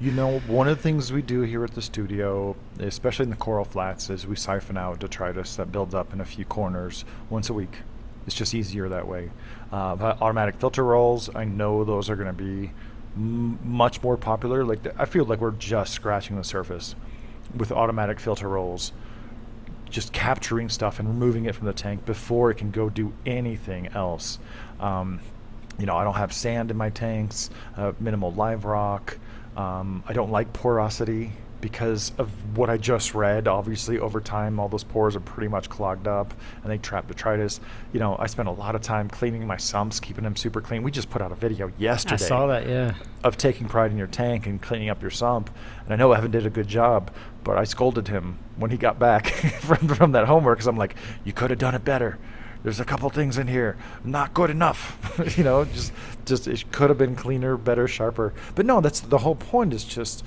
You know, one of the things we do here at the studio, especially in the coral flats, is we siphon out detritus that builds up in a few corners once a week. It's just easier that way. Uh, automatic filter rolls, I know those are going to be much more popular. Like I feel like we're just scratching the surface with automatic filter rolls, just capturing stuff and removing it from the tank before it can go do anything else. Um, you know, I don't have sand in my tanks, uh, minimal live rock. Um, I don't like porosity because of what I just read. Obviously, over time, all those pores are pretty much clogged up and they trap detritus. You know, I spent a lot of time cleaning my sumps, keeping them super clean. We just put out a video yesterday I saw that. Yeah. of taking pride in your tank and cleaning up your sump. And I know Evan did a good job, but I scolded him when he got back from, from that homework because I'm like, you could have done it better. There's a couple things in here not good enough. you know, just just it could have been cleaner, better, sharper. But no, that's the whole point. Is just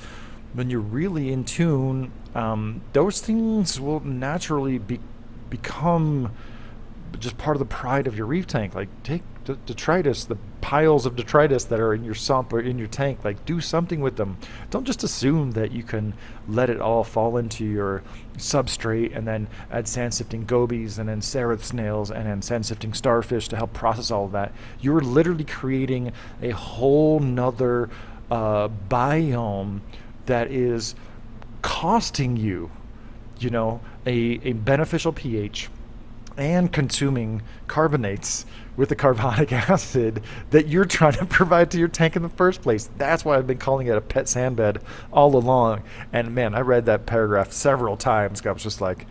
when you're really in tune, um, those things will naturally be become just part of the pride of your reef tank. Like take the detritus, the piles of detritus that are in your sump or in your tank. Like do something with them. Don't just assume that you can let it all fall into your substrate and then add sand sifting gobies and then cerith snails and then sand sifting starfish to help process all of that. You're literally creating a whole nother uh, biome that is costing you, you know, a, a beneficial pH and consuming carbonates with the carbonic acid that you're trying to provide to your tank in the first place. That's why I've been calling it a pet sand bed all along. And man, I read that paragraph several times. I was just like,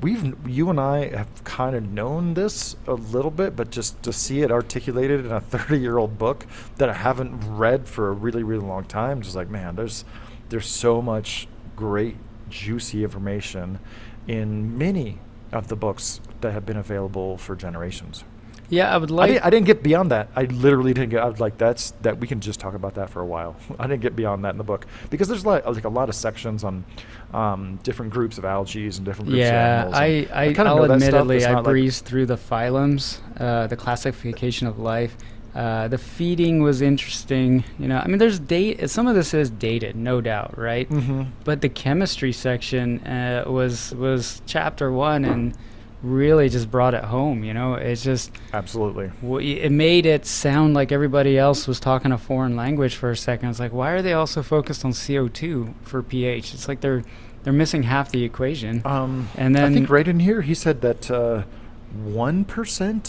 we've you and I have kind of known this a little bit, but just to see it articulated in a 30 year old book that I haven't read for a really really long time, just like man, there's there's so much great juicy information in many of the books that have been available for generations. Yeah, I would I, like. didn't, I didn't get beyond that. I literally didn't get. I was like, "That's that. We can just talk about that for a while." I didn't get beyond that in the book because there's like, like a lot of sections on um, different groups of algae and different groups of Yeah, animals. I, and I, kinda I'll know admittedly, I not like- breezed through the phylums, uh, the classification of life. Uh, the feeding was interesting. You know, I mean, there's date. Some of this is dated, no doubt, right? Mhm. But the chemistry section uh, was was chapter one and really just brought it home. You know, it's just Absolutely. w- it made it sound like everybody else was talking a foreign language for a second. It's like, why are they also focused on CO2 for pH? It's like they're they're missing half the equation. Um, And then I think right in here he said that uh, one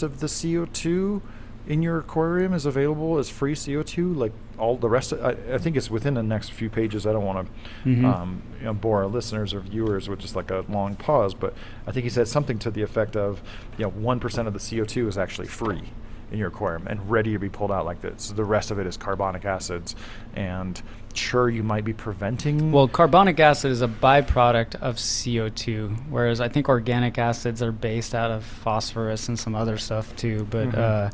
of the CO two in your aquarium is available as free CO two. Like all the rest, of, I, I think it's within the next few pages. I don't want to Mhm. um, you know, bore our listeners or viewers with just like a long pause, but I think he said something to the effect of, you know, one percent of the CO two is actually free in your aquarium and ready to be pulled out like this. The rest of it is carbonic acids, and sure you might be preventing. Well, carbonic acid is a byproduct of CO2, whereas I think organic acids are based out of phosphorus and some other stuff too. But Mhm. uh,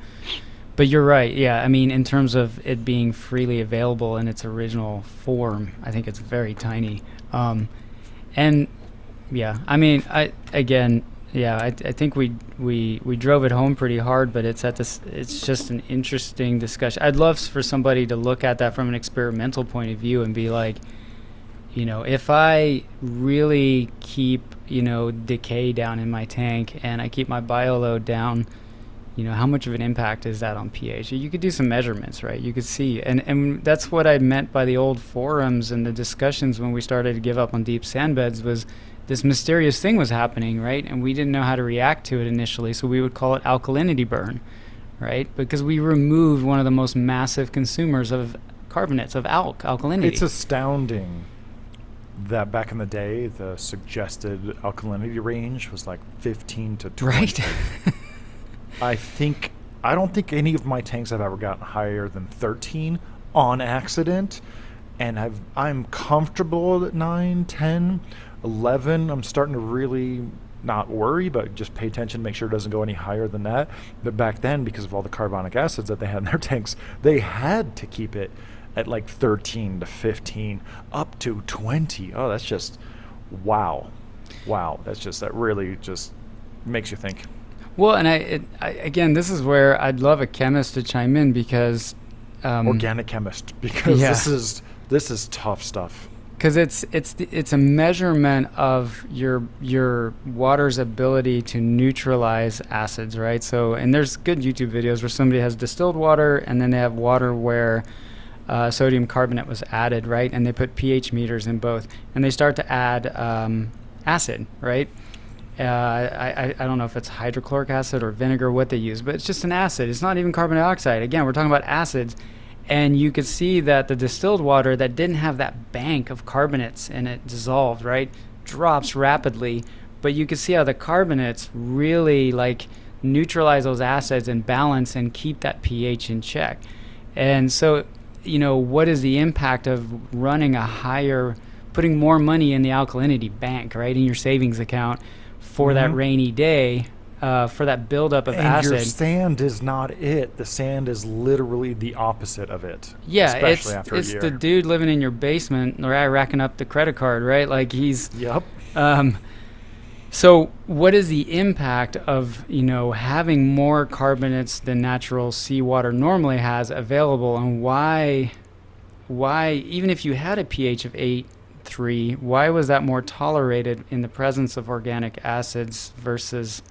but you're right. Yeah, I mean, in terms of it being freely available in its original form, I think it's very tiny. Um, and yeah, I mean, I again, yeah, I, I think we we we drove it home pretty hard, but it's at this. It's just an interesting discussion. I'd love for somebody to look at that from an experimental point of view and be like, you know, if I really keep you know decay down in my tank and I keep my bio load down, you know, how much of an impact is that on pH? You could do some measurements, right? You could see, and and that's what I meant by the old forums and the discussions when we started to give up on deep sand beds was this mysterious thing was happening, right? And we didn't know how to react to it initially, so we would call it alkalinity burn, right? Because we removed one of the most massive consumers of carbonates of alk alkalinity. It's astounding that back in the day, the suggested alkalinity range was like 15 to 20. right. I think I don't think any of my tanks have ever gotten higher than 13 on accident, and I've I'm comfortable at 9, 10, 11, I'm starting to really not worry, but just pay attention, make sure it doesn't go any higher than that. But back then, because of all the carbonic acids that they had in their tanks, they had to keep it at like 13 to 15, up to 20. Oh, that's just wow, wow. That's just that really just makes you think. Well, and I, it, I again, this is where I'd love a chemist to chime in because um, organic chemist because yeah. this is this is tough stuff because it's it's the, it's a measurement of your your water's ability to neutralize acids, right? So, and there's good YouTube videos where somebody has distilled water and then they have water where uh, sodium carbonate was added, right? And they put pH meters in both, and they start to add um, acid, right? Uh, I, I, don't know if it's hydrochloric acid or vinegar, what they use, but it's just an acid. It's not even carbon dioxide. Again, we're talking about acids. And you could see that the distilled water that didn't have that bank of carbonates and it dissolved right? Drops rapidly. But you could see how the carbonates really like neutralize those acids and balance and keep that ph in check. And so you know what is the impact of running a higher putting more money in the alkalinity bank right in your savings account for mm-hmm. that rainy day uh, for that buildup of and acid. Your sand is not it. The sand is literally the opposite of it. Yeah, it's it's the dude living in your basement, right, racking up the credit card, right? Like he's. Yep. Um, so, what is the impact of you know having more carbonates than natural seawater normally has available, and why, why even if you had a pH of eight three, why was that more tolerated in the presence of organic acids versus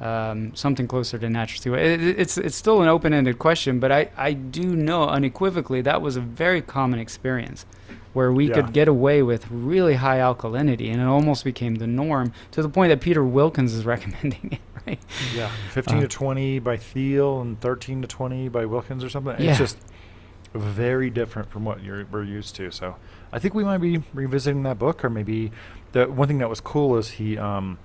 um, something closer to natural seawater. It, it's it's still an open-ended question, but I, I do know unequivocally that was a very common experience where we yeah. could get away with really high alkalinity, and it almost became the norm to the point that Peter Wilkens is recommending it. Right? Yeah, 15 uh, to 20 by Thiel and 13 to 20 by Wilkens or something. Yeah. It's just very different from what you're we're used to. So I think we might be revisiting that book, or maybe the one thing that was cool is he. Um,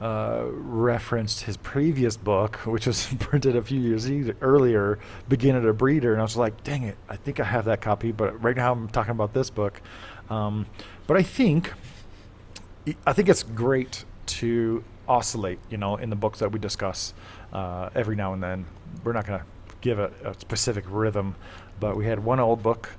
uh, referenced his previous book, which was printed a few years earlier, Beginner to Breeder, and I was like, dang it, I think I have that copy, but right now I'm talking about this book. Um, but I think, I think it's great to oscillate, you know, in the books that we discuss uh, every now and then. We're not going to give a, a, specific rhythm, but we had one old book,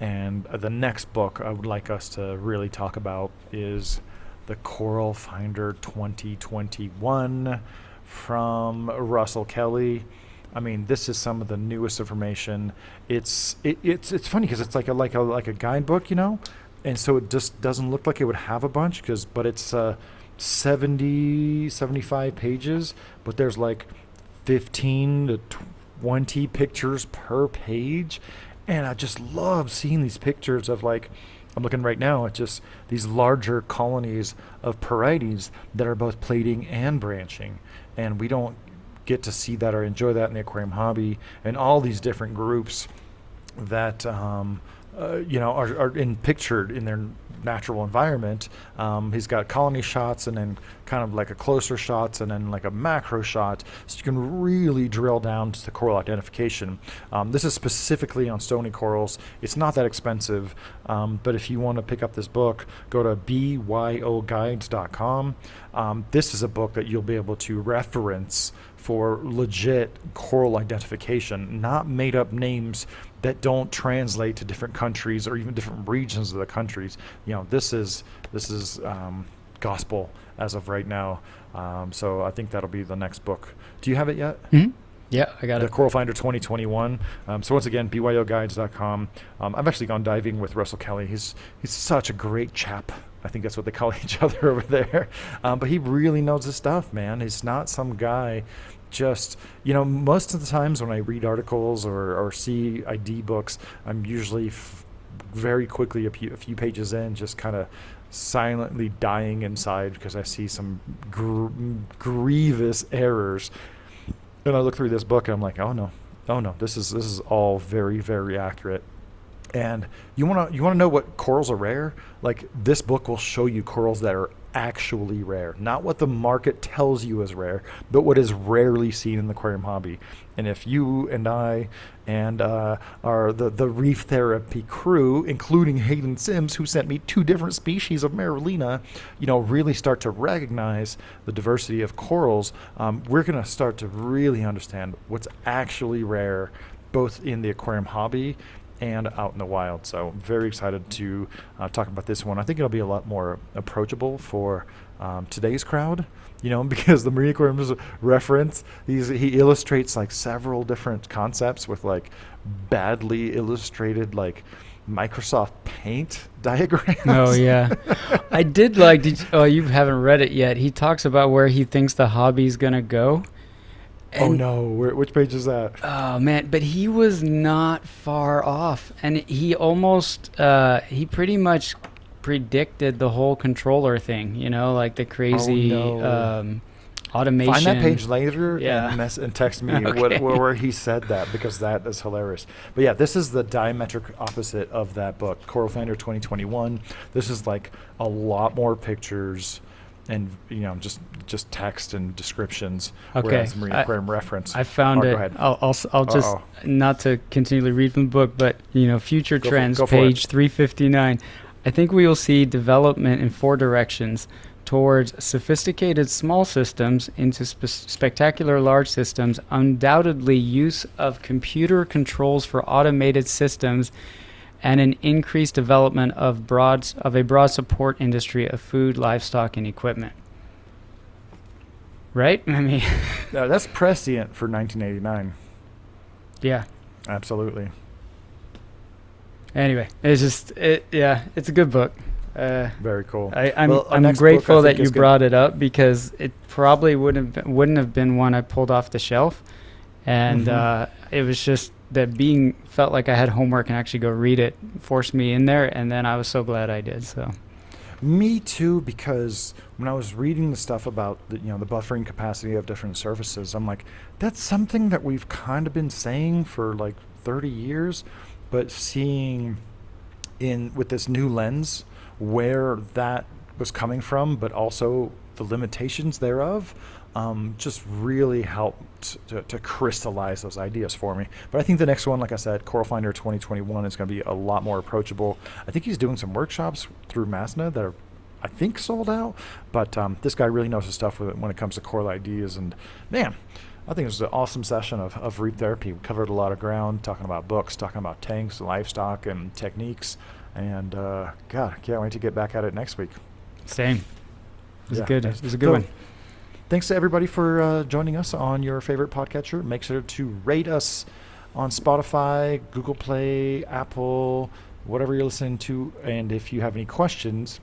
and uh, the next book I would like us to really talk about is the Coral Finder 2021 from Russell Kelly. I mean, this is some of the newest information. It's it, it's it's funny because it's like a like a like a guidebook, you know, and so it just doesn't look like it would have a bunch because but it's uh, 70 75 pages, but there's like 15 to 20 pictures per page, and I just love seeing these pictures of like I'm looking right now at just these larger colonies of Porites that are both plating and branching. And we don't get to see that or enjoy that in the aquarium hobby and all these different groups that um, uh, you know are, are in pictured in their natural environment. Um, he's got colony shots and then kind of like a closer shots and then like a macro shot. So you can really drill down to the coral identification. Um, this is specifically on stony corals. It's not that expensive, um, but if you want to pick up this book, go to byoguides.com. Um, this is a book that you'll be able to reference for legit coral identification, not made up names that don't translate to different countries or even different regions of the countries. You know, this is this is um, gospel as of right now. Um, so I think that'll be the next book. Do you have it yet? Mm-hmm. Yeah, I got the it. The Coral Finder 2021. Um, so once again, byoguides.com. Um, I've actually gone diving with Russell Kelly. He's he's such a great chap. I think that's what they call each other over there. Um, but he really knows his stuff, man. He's not some guy just you know most of the times when i read articles or, or see id books i'm usually f- very quickly a, few, a few pages in just kind of silently dying inside because i see some gr- grievous errors. And i look through this book and i'm like oh no. Oh no. This is this is all very very accurate. And you want to you want to know what corals are rare? Like this book will show you corals that are actually rare, not what the market tells you is rare, but what is rarely seen in the aquarium hobby. And if you and I and uh, our the the reef therapy crew, including Hayden Sims, who sent me two different species of Merulina, you know, really start to recognize the diversity of corals, um, we're going to start to really understand what's actually rare, both in the aquarium hobby and out in the wild. So very excited to uh, talk about this one. I think it'll be a lot more approachable for um, today's crowd. You know, because the Marine Aquariums reference, he's, he illustrates like several different concepts with like badly illustrated like Microsoft Paint diagrams. Oh yeah, I did like. Did you, oh, you haven't read it yet. He talks about where he thinks the hobby's gonna go. Oh no, Where, which page is that? Oh man, but he was not far off, and he almost uh, he pretty much predicted the whole controller thing. You know, like the crazy no. um, automation. Find that page later Yeah. and, mess, and text me Okay. what, where, where he said that because that is hilarious. But yeah, this is the diametric opposite of that book, Coral Finder 2021. This is like a lot more pictures and you know just just text and descriptions. Okay, Whereas Marine I- Aquarium reference. I found Oh, it. I'll, I'll, I'll just Uh-oh. not to continually read from the book, but you know, future Go trends, for page 359. I think we will see development in four directions towards sophisticated small systems into spe- spectacular large systems. Undoubtedly, use of computer controls for automated systems. And an increased development of broad of a broad support industry of food, livestock, and equipment. Right? I mean, Uh, that's prescient for 1989. yeah. Absolutely. Anyway, it's just it. Yeah, it's a good book. Uh, Very cool. I, I'm Well, I'm book, grateful I that you brought it up because it probably wouldn't have been, wouldn't have been one I pulled off the shelf, and Mhm. uh, it was just that being felt like I had homework and actually go read it forced me in there, and then I was so glad I did. So Me too, because when I was reading the stuff about the, you know the buffering capacity of different surfaces, I'm like, that's something that we've kind of been saying for like 30 years, but seeing in with this new lens where that was coming from, but also the limitations thereof, um, just really helped to, to crystallize those ideas for me. But I think the next one, like I said, Coral Finder 2021 is going to be a lot more approachable. I think he's doing some workshops through Masna that are, I think, sold out. But um, this guy really knows his stuff it when it comes to coral ideas. And man, I think it was an awesome session of, of reef therapy. We covered a lot of ground, talking about books, talking about tanks, livestock, and techniques. And uh, God, I can't wait to get back at it next week. same. It was Yeah, good. It was a good So, one. Thanks to everybody for uh, joining us on your favorite podcatcher. Make sure to rate us on Spotify, Google Play, Apple, whatever you're listening to. And if you have any questions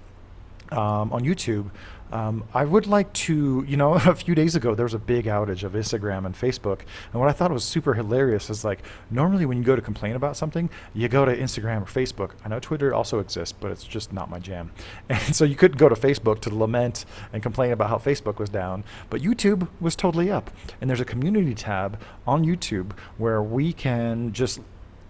um, on YouTube, um, I would like to, you know, a few days ago there was a big outage of Instagram and Facebook, and what I thought was super hilarious is like normally when you go to complain about something, you go to Instagram or Facebook. I know Twitter also exists, but it's just not my jam. And so you could go to Facebook to lament and complain about how Facebook was down, but YouTube was totally up. And there's a community tab on YouTube where we can just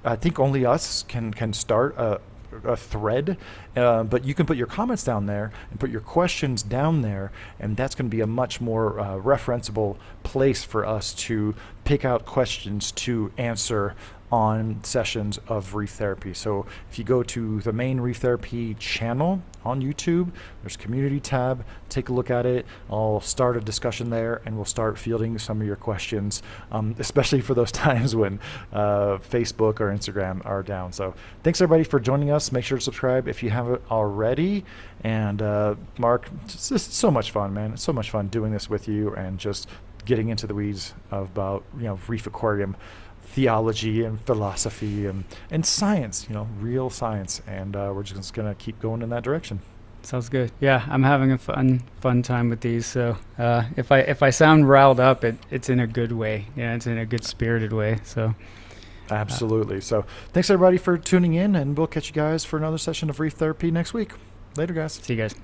I think only us can can start a, a thread, uh, but you can put your comments down there and put your questions down there, and that's going to be a much more uh, referenceable place for us to pick out questions to answer on sessions of reef therapy. So if you go to the main reef therapy channel on YouTube, there's community tab. Take a look at it. I'll start a discussion there, and we'll start fielding some of your questions, um, especially for those times when uh, Facebook or Instagram are down. So thanks everybody for joining us. Make sure to subscribe if you haven't already. And uh, Mark, it's just so much fun, man. It's so much fun doing this with you and just getting into the weeds about you know reef aquarium theology and philosophy and, and science, you know, real science. And uh, we're just going to keep going in that direction. Sounds good. Yeah, I'm having a fun fun time with these. So uh, if I if I sound riled up, it it's in a good way. Yeah, it's in a good spirited way. So Absolutely. So thanks everybody for tuning in, and we'll catch you guys for another session of Reef Therapy next week. Later, guys. see you guys.